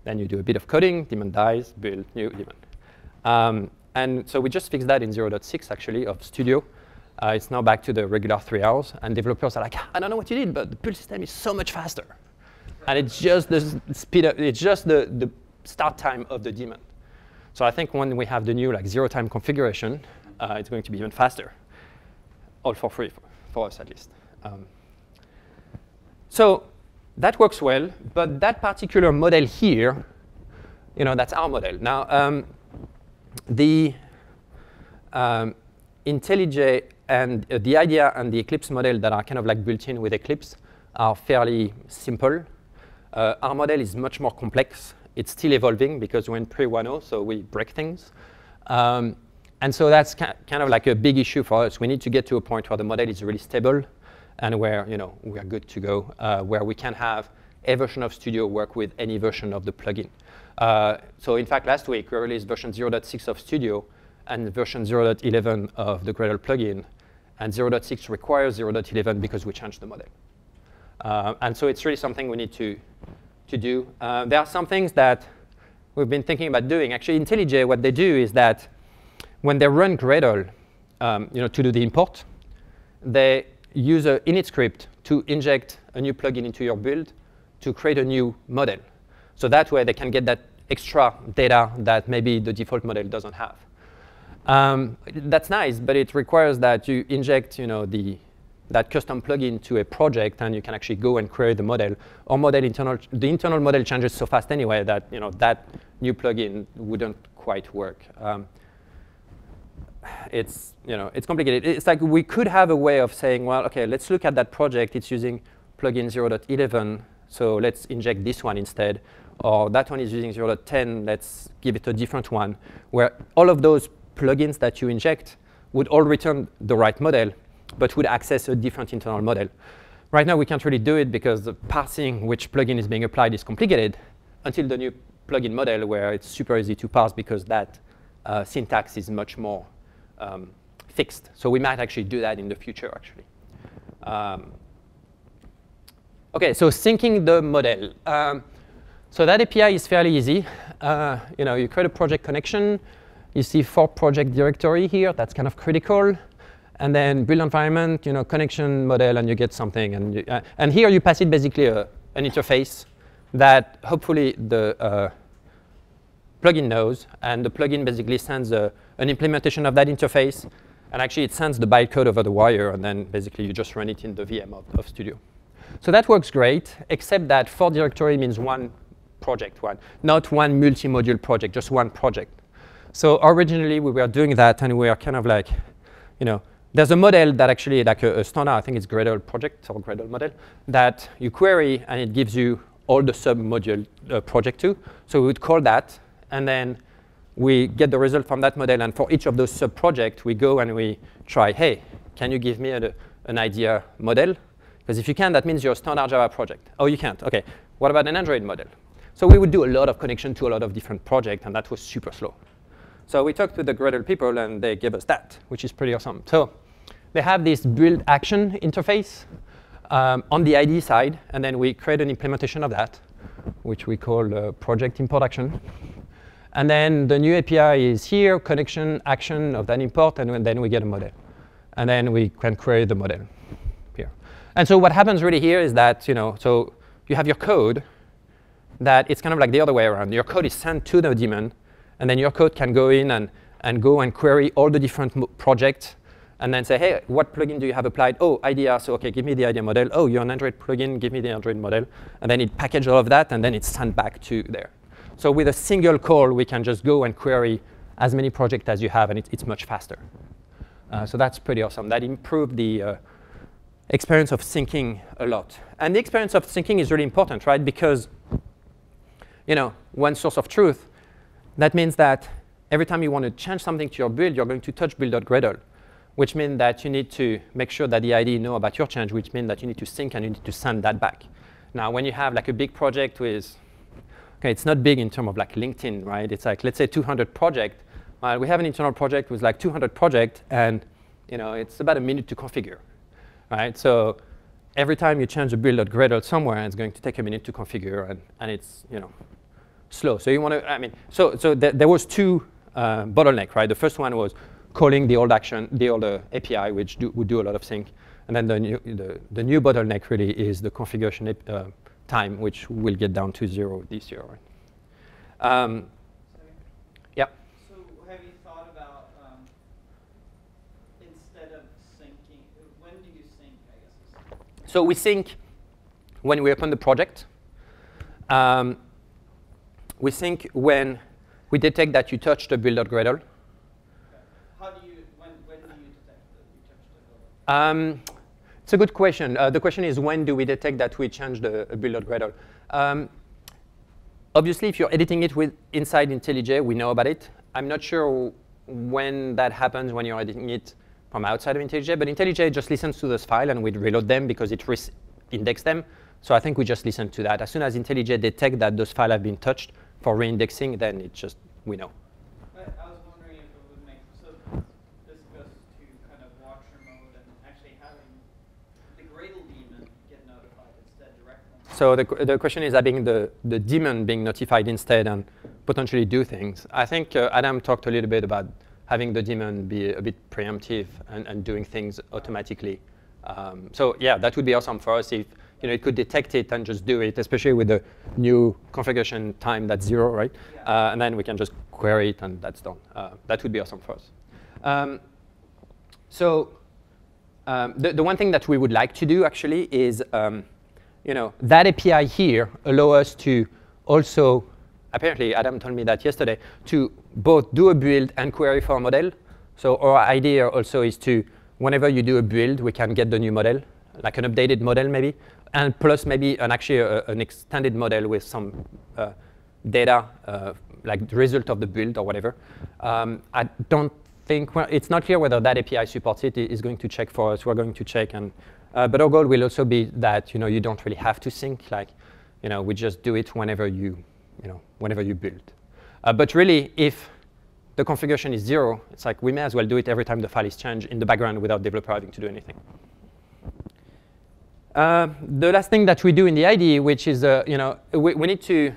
Then you do a bit of coding, daemon dies, build new daemon. Um, and so we just fixed that in 0.6 actually of Studio. Uh, it's now back to the regular three hours, and developers are like, I don't know what you did, but the build system is so much faster. And it's just the speed up, it's just the, the start time of the daemon. So I think when we have the new like zero time configuration, uh, it's going to be even faster. All for free, for, for us at least. Um, so that works well, but that particular model here, you know, that's our model. Now, um, the um, IntelliJ and uh, the IDEA and the Eclipse model that are kind of like built in with Eclipse are fairly simple. Uh, our model is much more complex. It's still evolving because we're in pre 1.0, so we break things. Um, and so that's kind of like a big issue for us. We need to get to a point where the model is really stable and where you know, we are good to go, uh, where we can have a version of Studio work with any version of the plugin. Uh, so in fact, last week, we released version 0.6 of Studio and version 0.11 of the Gradle plugin. And 0.6 requires 0.11 because we changed the model. Uh, and so it's really something we need to, to do. Uh, there are some things that we've been thinking about doing. Actually, IntelliJ, what they do is that when they run Gradle um, you know, to do the import, they use an init script to inject a new plugin into your build to create a new model. So that way they can get that extra data that maybe the default model doesn't have. Um, that's nice, but it requires that you inject you know, the, that custom plugin to a project and you can actually go and query the model. Or model internal, the internal model changes so fast anyway that you know, that new plugin wouldn't quite work. Um, it's, you know, it's complicated. It's like we could have a way of saying, well, OK, let's look at that project. It's using plugin 0.11, so let's inject this one instead. Or that one is using 0.10, let's give it a different one, where all of those plugins that you inject would all return the right model, but would access a different internal model. Right now, we can't really do it because the parsing which plugin is being applied is complicated until the new plugin model where it's super easy to parse because that uh, syntax is much more um, fixed. So we might actually do that in the future, actually. Um, OK, so syncing the model. Um, so that API is fairly easy. Uh, you know, you create a project connection. You see for project directory here. That's kind of critical. And then build environment, you know, connection model, and you get something. And, you, uh, and here you pass it basically a, an interface that hopefully the uh, plugin knows. And the plugin basically sends a, an implementation of that interface. And actually, it sends the bytecode over the wire. And then basically, you just run it in the VM of, of Studio. So that works great, except that for directory means one project, one, not one multi-module project, just one project. So originally, we were doing that, and we are kind of like, you know, there's a model that actually, like a, a standard, I think it's Gradle project or Gradle model, that you query, and it gives you all the sub-module uh, project to. So we would call that, and then we get the result from that model. And for each of those sub-projects, we go and we try, hey, can you give me a, an IDEA model? Because if you can, that means you're a standard Java project. Oh, you can't. OK. What about an Android model? So we would do a lot of connection to a lot of different projects, and that was super slow. So we talked to the Gradle people, and they gave us that, which is pretty awesome. So they have this build action interface um, on the IDE side, and then we create an implementation of that, which we call uh, project import action. And then the new API is here, connection action of that import, and then we get a model. And then we can create the model here. And so what happens really here is that, you know, so you have your code that it's kind of like the other way around. Your code is sent to the daemon, and then your code can go in and, and go and query all the different projects and then say, hey, what plugin do you have applied? Oh, IDEA, so OK, give me the IDEA model. Oh, you're an Android plugin, give me the Android model. And then it packages all of that, and then it's sent back to there. So with a single call, we can just go and query as many projects as you have, and it, it's much faster. Uh, so that's pretty awesome. That improved the uh, experience of syncing a lot. And the experience of syncing is really important, right? Because, you know, one source of truth, that means that every time you want to change something to your build, you're going to touch build.gradle, which means that you need to make sure that the IDE know about your change, which means that you need to sync and you need to send that back. Now, when you have like a big project with Okay, it's not big in terms of like LinkedIn, right? It's like, let's say 200 project. Uh, we have an internal project with like 200 project, and you know, it's about a minute to configure, right? So every time you change a build.gradle somewhere, it's going to take a minute to configure, and, and it's, you know, slow. So you want to, I mean, so, so th there was two uh, bottleneck, right? The first one was calling the old action, the old uh, API, which do, would do a lot of sync. And then the new, the, the new bottleneck really is the configuration uh, time, which will get down to zero this year. Um, yeah. So have you thought about um, instead of syncing, when do you sync, I guess? So we sync when we open the project. Um, we think when we detect that you touched the build.gradle. How do you, when, when do you detect that you touched the? Um, it's a good question. Uh, the question is when do we detect that we change the build.gradle? Um, obviously, if you're editing it with inside IntelliJ, we know about it. I'm not sure when that happens when you're editing it from outside of IntelliJ, but IntelliJ just listens to those files and we reload them because it indexes them. So I think we just listen to that. As soon as IntelliJ detects that those files have been touched for reindexing, then it just, we know. I, I was wondering if it would make, so this goes to kind of watcher mode and actually having the Gradle daemon get notified instead directly. So the, the question is having the, the daemon being notified instead and potentially do things. I think uh, Adam talked a little bit about having the daemon be a bit preemptive and, and doing things automatically. Um, so yeah, that would be awesome for us if you know, it could detect it and just do it, especially with the new configuration time that's zero, right? Yeah. Uh, and then we can just query it and that's done. Uh, that would be awesome for us. Um, so um, the, the one thing that we would like to do actually is, um, you know, that API here allow us to also apparently Adam told me that yesterday, to both do a build and query for a model. So our idea also is to, whenever you do a build, we can get the new model, like an updated model maybe, and plus maybe an actually a, an extended model with some uh, data, uh, like the result of the build or whatever. Um, I don't think, well, it's not clear whether that API supports it. Is going to check for us. We're going to check. and uh, But our goal will also be that you, know, you don't really have to sync. Like, you know, we just do it whenever you you know, whenever you build. Uh, but really, if the configuration is zero, it's like we may as well do it every time the file is changed in the background without developer having to do anything. Uh, the last thing that we do in the IDE, which is, uh, you know, we, we, need to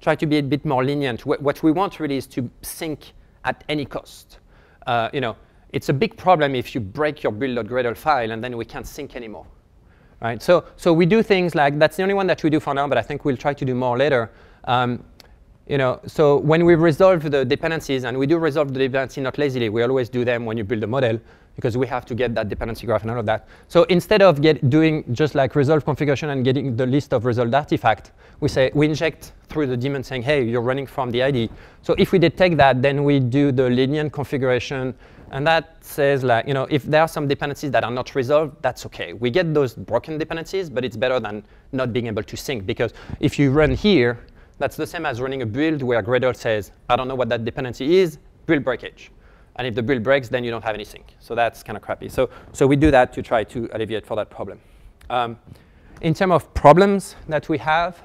try to be a bit more lenient. Wh what we want really is to sync at any cost. Uh, you know, it's a big problem if you break your build.gradle file and then we can't sync anymore. Right? So, so we do things like, that's the only one that we do for now, but I think we'll try to do more later. Um, you know, so when we resolve the dependencies, and we do resolve the dependency not lazily, we always do them when you build a model, because we have to get that dependency graph and all of that. So instead of get, doing just like resolve configuration and getting the list of resolved artifact, we say we inject through the daemon saying, hey, you're running from the ID. So if we detect that, then we do the lenient configuration, and that says like, you know, if there are some dependencies that are not resolved, that's OK. We get those broken dependencies, but it's better than not being able to sync, because if you run here, that's the same as running a build where Gradle says, I don't know what that dependency is, build breakage. And if the build breaks, then you don't have any sync. So that's kind of crappy. So, so we do that to try to alleviate for that problem. Um, in terms of problems that we have,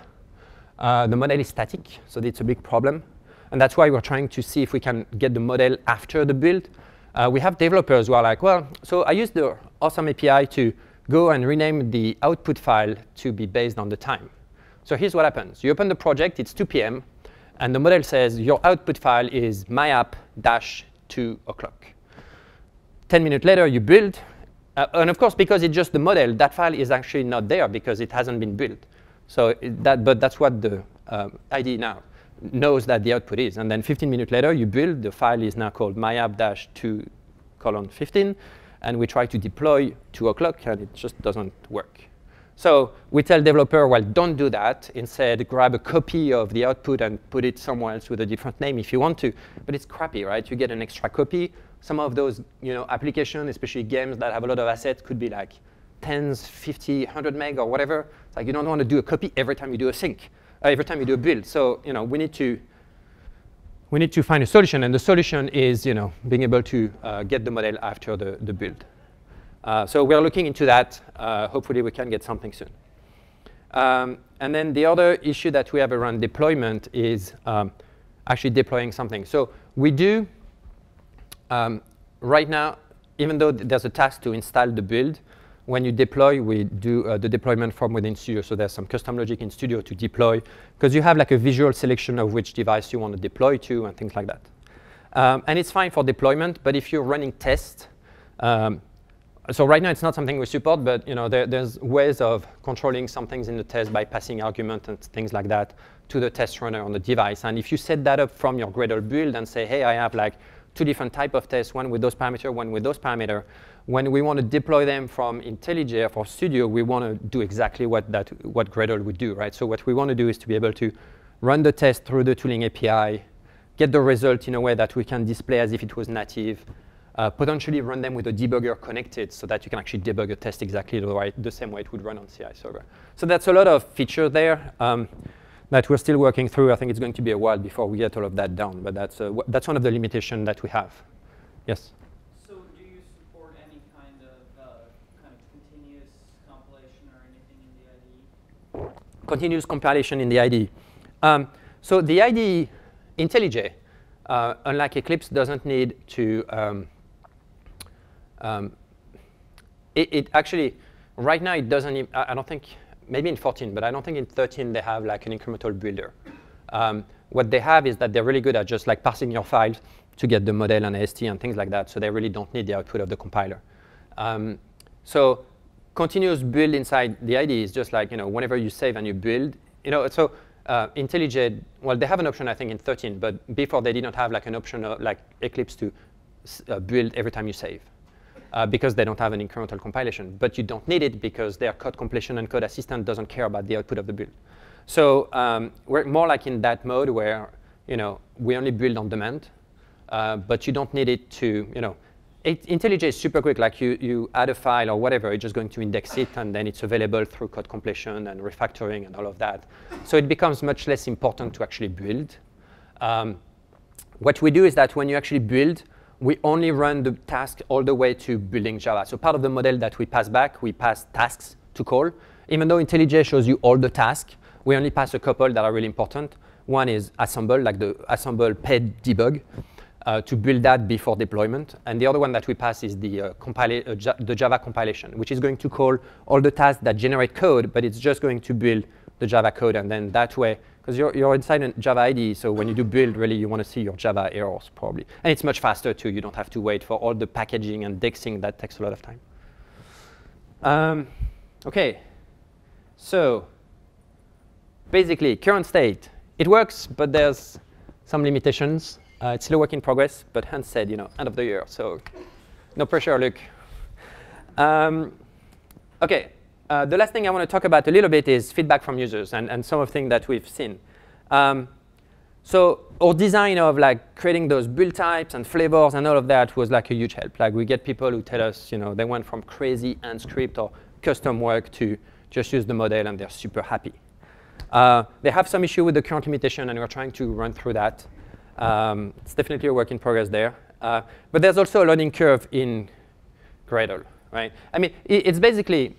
uh, the model is static, so it's a big problem. And that's why we're trying to see if we can get the model after the build. Uh, we have developers who are like, well, so I use the awesome API to go and rename the output file to be based on the time. So here's what happens. You open the project, it's 2 p.m., and the model says your output file is myapp dash 2 o'clock. 10 minutes later, you build. Uh, and of course, because it's just the model, that file is actually not there because it hasn't been built. So that, but that's what the um, IDE now knows that the output is. And then 15 minutes later, you build. The file is now called myapp-2 colon 15. And we try to deploy 2 o'clock, and it just doesn't work. So we tell developer, well, don't do that. Instead, grab a copy of the output and put it somewhere else with a different name if you want to. But it's crappy, right? You get an extra copy. Some of those you know, applications, especially games that have a lot of assets, could be like tens, 50, 100 meg or whatever. It's like you don't want to do a copy every time you do a sync, uh, every time you do a build. So you know, we need to we need to find a solution, and the solution is you know being able to uh, get the model after the, the build. Uh, so we're looking into that. Uh, hopefully, we can get something soon. Um, and then the other issue that we have around deployment is um, actually deploying something. So we do, um, right now, even though there's a task to install the build, when you deploy, we do uh, the deployment from within Studio. So there's some custom logic in Studio to deploy, because you have like a visual selection of which device you want to deploy to and things like that. Um, and it's fine for deployment, but if you're running tests, um, so right now it's not something we support, but you know there, there's ways of controlling some things in the test by passing arguments and things like that to the test runner on the device. And if you set that up from your Gradle build and say, hey, I have like two different type of tests, one with those parameter, one with those parameter, when we want to deploy them from IntelliJ for Studio, we want to do exactly what that what Gradle would do, right? So what we want to do is to be able to run the test through the tooling API, get the result in a way that we can display as if it was native, uh, potentially run them with a debugger connected so that you can actually debug a test exactly the, right, the same way it would run on CI server. So that's a lot of feature there. Um, that we're still working through. I think it's going to be a while before we get all of that done, but that's, uh, w- that's one of the limitations that we have. Yes? So do you support any kind of, uh, kind of continuous compilation or anything in the IDE? continuous compilation in the IDE. Um, so the IDE IntelliJ, uh, unlike Eclipse, doesn't need to. Um, um, it, it actually, right now, it doesn't. I I don't think maybe in 14, but I don't think in 13 they have like an incremental builder. Um, what they have is that they're really good at just like parsing your files to get the model and AST and things like that. So they really don't need the output of the compiler. Um, so continuous build inside the IDE is just like, you know, whenever you save and you build, you know, so uh, IntelliJ, well, they have an option, I think, in 13, but before they did not have like an option of, like Eclipse to uh, build every time you save. Uh, because they don't have an incremental compilation. But you don't need it because their code completion and code assistant doesn't care about the output of the build. So um, we're more like in that mode where you know we only build on demand, uh, but you don't need it to you know. It, IntelliJ is super quick. Like you, you add a file or whatever, it's just going to index it, and then it's available through code completion and refactoring and all of that. So it becomes much less important to actually build. Um, what we do is that when you actually build, we only run the task all the way to building Java. So part of the model that we pass back, we pass tasks to call. Even though IntelliJ shows you all the tasks, we only pass a couple that are really important. One is assemble, like the assemble ped debug, uh, to build that before deployment. And the other one that we pass is the, uh, uh, the Java compilation, which is going to call all the tasks that generate code, but it's just going to build the Java code. And then that way, because you're, you're inside Java IDE, so when you do build, really, you want to see your Java errors, probably. And it's much faster, too. You don't have to wait for all the packaging and indexing. That takes a lot of time. Um, OK. So basically, current state. It works, but there's some limitations. Uh, it's still a work in progress, but Hans said, you know, end of the year, so no pressure, Luke. Um, OK, uh, the last thing I want to talk about a little bit is feedback from users and, and some of the things that we've seen. Um, so our design of like creating those build types and flavors and all of that was like a huge help. Like we get people who tell us, you know, they went from crazy Ant script or custom work to just use the model and they're super happy. Uh, they have some issue with the current limitation and we're trying to run through that. Um, it's definitely a work in progress there. Uh, but there's also a learning curve in Gradle, right? I mean, it, it's basically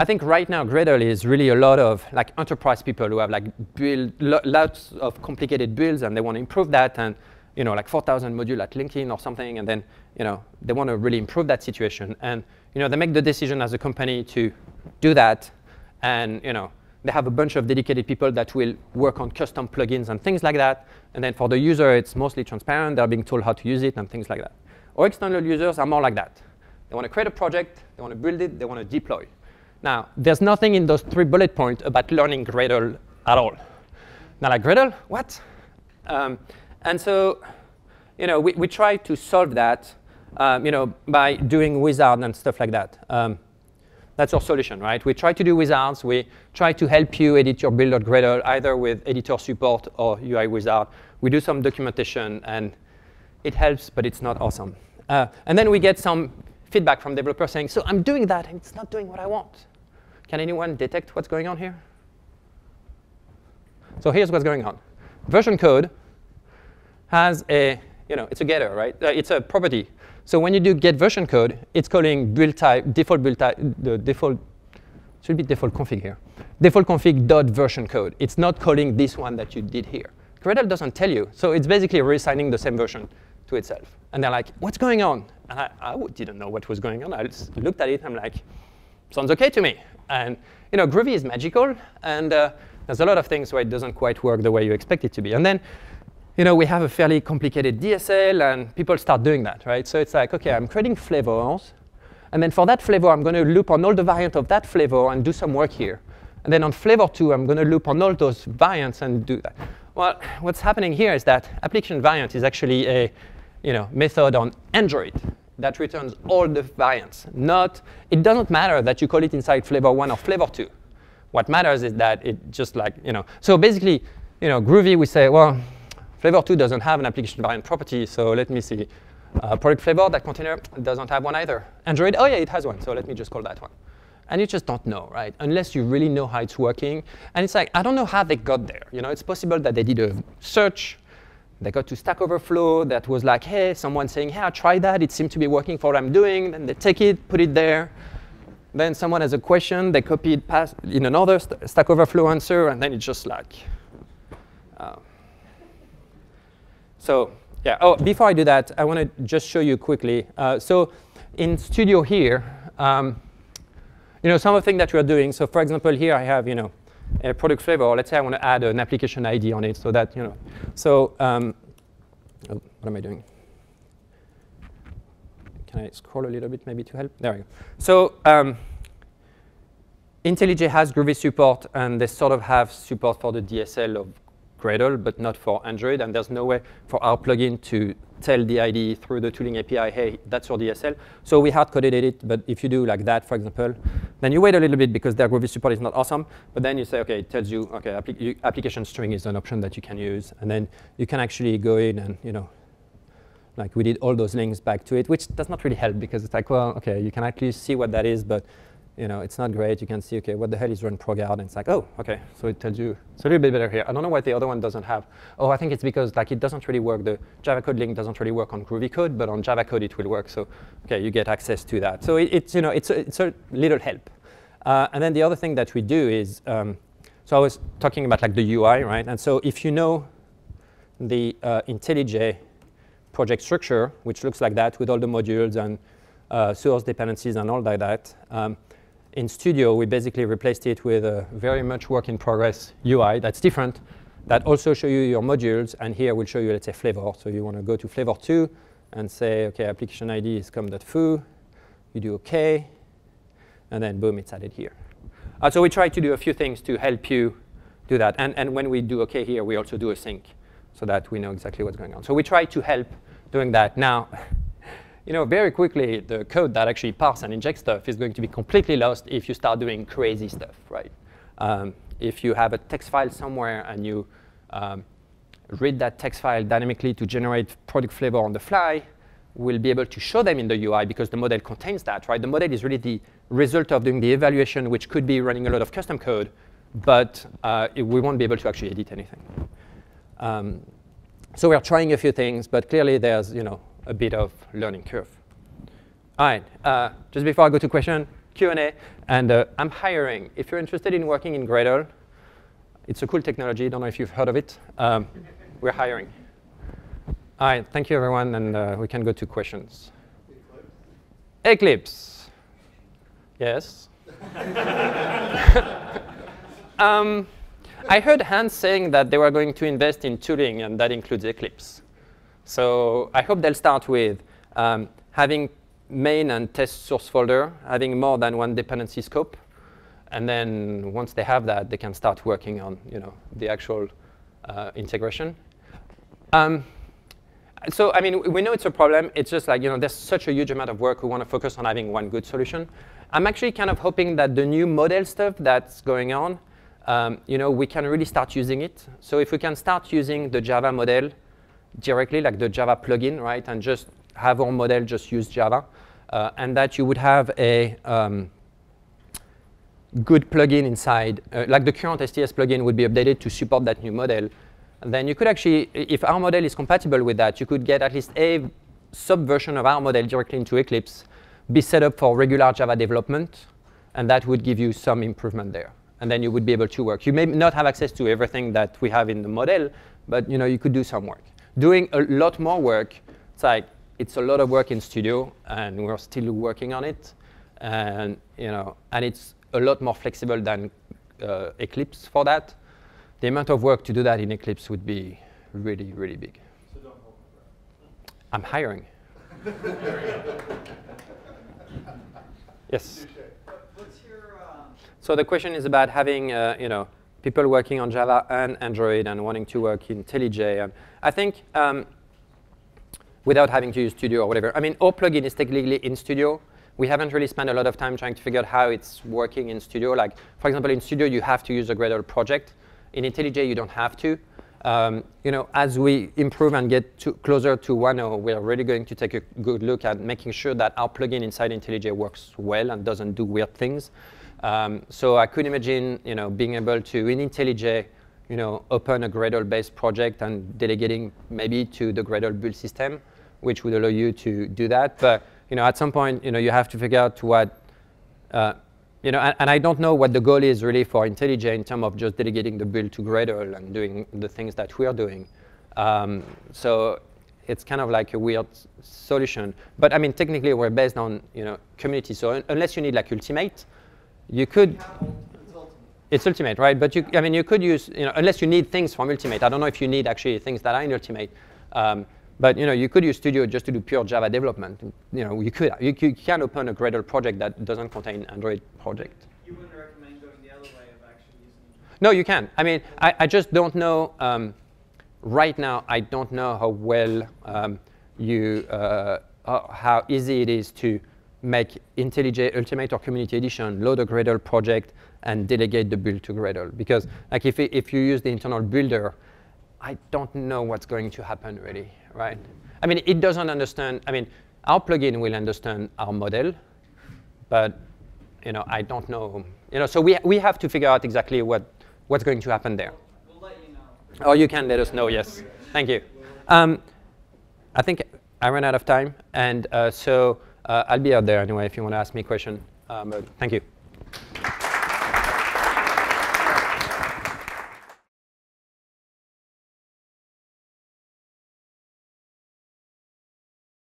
I think right now Gradle is really a lot of like enterprise people who have like build lo lots of complicated builds and they want to improve that and you know like 4,000 module at LinkedIn or something and then you know they want to really improve that situation. And you know they make the decision as a company to do that and you know they have a bunch of dedicated people that will work on custom plugins and things like that. And then for the user it's mostly transparent. They're being told how to use it and things like that. Or external users are more like that. They want to create a project they want to build it they want to deploy now, there's nothing in those three bullet points about learning Gradle at all. Now, like Gradle, what? Um, and so, you know, we, we try to solve that, um, you know, by doing wizard and stuff like that. Um, that's our solution, right? We try to do wizards. We try to help you edit your build Gradle either with editor support or UI wizard. We do some documentation, and it helps, but it's not awesome. Uh, and then we get some feedback from developers saying, so I'm doing that, and it's not doing what I want. Can anyone detect what's going on here? So here's what's going on. Version code has a, you know, it's a getter, right? Uh, it's a property. So when you do get version code, it's calling build type, default build type, the default, should be default config here. Default config dot version code. It's not calling this one that you did here. Gradle doesn't tell you. So it's basically reassigning the same version to itself. And they're like, what's going on? And I, I didn't know what was going on. I looked at it, I'm like, sounds OK to me. And you know, Groovy is magical, and uh, there's a lot of things where it doesn't quite work the way you expect it to be. And then you know, we have a fairly complicated DSL, and people start doing that, right? So it's like, OK, I'm creating flavors. And then for that flavor, I'm going to loop on all the variants of that flavor and do some work here. And then on flavor 2, I'm going to loop on all those variants and do that. Well, what's happening here is that application variant is actually a you know, method on Android that returns all the variants. Not, it doesn't matter that you call it inside flavor 1 or flavor 2. What matters is that it just like, you know, so basically, you know, Groovy, we say, well, flavor 2 doesn't have an application variant property, so let me see. Uh, product flavor, that container doesn't have one either. Android, oh yeah, it has one, so let me just call that one. and you just don't know, right? Unless you really know how it's working. And it's like, I don't know how they got there. You know, it's possible that they did a search, they got to Stack Overflow that was like, hey, someone saying, hey, I tried that, it seemed to be working for what I'm doing. Then they take it, put it there. Then someone has a question, they copy it past in another st Stack Overflow answer, and then it's just like. Uh, so yeah, oh, before I do that, I want to just show you quickly. Uh, so in Studio here, um, you know, some of the things that we are doing. So for example, here I have, you know, a product flavor. or Let's say I want to add an application ID on it so that, you know. So um, oh, what am I doing? Can I scroll a little bit maybe to help? There we go. So um, IntelliJ has Groovy support, and they sort of have support for the DSL of Gradle, but not for Android. And there's no way for our plugin to tell the IDE through the tooling API, hey, that's your DSL. So we hard-coded it, but if you do like that, for example, then you wait a little bit because their Groovy support is not awesome. But then you say, OK, it tells you, OK, appli application string is an option that you can use. And then you can actually go in and, you know, like we did all those links back to it, which does not really help because it's like, well, OK, you can actually see what that is, but you know, it's not great. You can see, okay, what the hell is run ProGuard? And it's like, oh, okay. So it tells you, it's a little bit better here. I don't know why the other one doesn't have. Oh, I think it's because like it doesn't really work. The Java code link doesn't really work on Groovy code, but on Java code it will work. So okay, you get access to that. So it, it's, you know, it's, a, it's a little help. Uh, and then the other thing that we do is, um, so I was talking about like the UI, right? And so if you know the uh, IntelliJ project structure, which looks like that with all the modules and uh, source dependencies and all like that, um, in Studio, we basically replaced it with a very much work in progress UI that's different, that also show you your modules. And here we'll show you, let's say, flavor. So you want to go to flavor 2 and say, OK, application ID is com.foo. You do OK. And then, boom, it's added here. Uh, so we try to do a few things to help you do that. And, and when we do OK here, we also do a sync so that we know exactly what's going on. So we try to help doing that. Now, you know, very quickly, the code that actually parse and inject stuff is going to be completely lost if you start doing crazy stuff, right? Um, if you have a text file somewhere and you um, read that text file dynamically to generate product flavor on the fly, we'll be able to show them in the UI because the model contains that, right? The model is really the result of doing the evaluation, which could be running a lot of custom code, but uh, it, we won't be able to actually edit anything. Um, so we're trying a few things, but clearly there's, you know, a bit of learning curve. All right, uh, just before I go to question, Q&A, and uh, I'm hiring. If you're interested in working in Gradle, it's a cool technology. Don't know if you've heard of it. Um, we're hiring. All right, thank you, everyone, and uh, we can go to questions. Eclipse. Yes. um, I heard Hans saying that they were going to invest in tooling, and that includes Eclipse. So I hope they'll start with um, having main and test source folder, having more than one dependency scope. And then once they have that, they can start working on you know, the actual uh, integration. Um, so I mean, we know it's a problem. It's just like, you know, there's such a huge amount of work. We want to focus on having one good solution. I'm actually kind of hoping that the new model stuff that's going on, um, you know, we can really start using it. So if we can start using the Java model directly, like the Java plugin, right, and just have our model just use Java, uh, and that you would have a um, good plugin inside, uh, like the current STS plugin would be updated to support that new model. And then you could actually, if our model is compatible with that, you could get at least a subversion of our model directly into Eclipse, be set up for regular Java development, and that would give you some improvement there. And then you would be able to work. You may not have access to everything that we have in the model, but you know you could do some work doing a lot more work. It's like it's a lot of work in studio, and we're still working on it. And you know, and it's a lot more flexible than uh, Eclipse for that. The amount of work to do that in Eclipse would be really, really big. So don't hold I'm hiring. yes. Your, um, So the question is about having, uh, you know, people working on Java and Android and wanting to work in IntelliJ. And I think um, without having to use Studio or whatever. I mean, our plugin is technically in Studio. We haven't really spent a lot of time trying to figure out how it's working in Studio. Like, for example, in Studio, you have to use a Gradle project. In IntelliJ, you don't have to. um, you know, as we improve and get to closer to 1.0, we're really going to take a good look at making sure that our plugin inside IntelliJ works well and doesn't do weird things. Um, so I could imagine, you know, being able to in IntelliJ, you know, open a Gradle-based project and delegating maybe to the Gradle build system, which would allow you to do that. But you know, at some point, you know, you have to figure out what, uh, you know, and, and, I don't know what the goal is really for IntelliJ in terms of just delegating the build to Gradle and doing the things that we're doing. Um, so it's kind of like a weird solution. But I mean, technically, we're based on you know community. So un unless you need like Ultimate, you could. It's ultimate. Right? But you, I mean, you could use, you know, unless you need things from Ultimate. I don't know if you need actually things that are in Ultimate. Um, but you know, you could use Studio just to do pure Java development. You know, you could you, you can open a Gradle project that doesn't contain Android project. You wouldn't recommend going the other way of actually using. No, you can. I mean, I, I just don't know. Um, right now, I don't know how well um, you uh, how easy it is to make IntelliJ Ultimate or Community Edition, load a Gradle project, and delegate the build to Gradle. Because like if, if you use the internal builder, I don't know what's going to happen really right? I mean, it doesn't understand, I mean, our plugin will understand our model, but you know, I don't know. You know, so we, we have to figure out exactly what, what's going to happen there. We'll let you know. Or you can let us know, yes. Thank you. Um, I think I ran out of time, and uh, so I'll be out there anyway if you want to ask me a question. Um, thank you.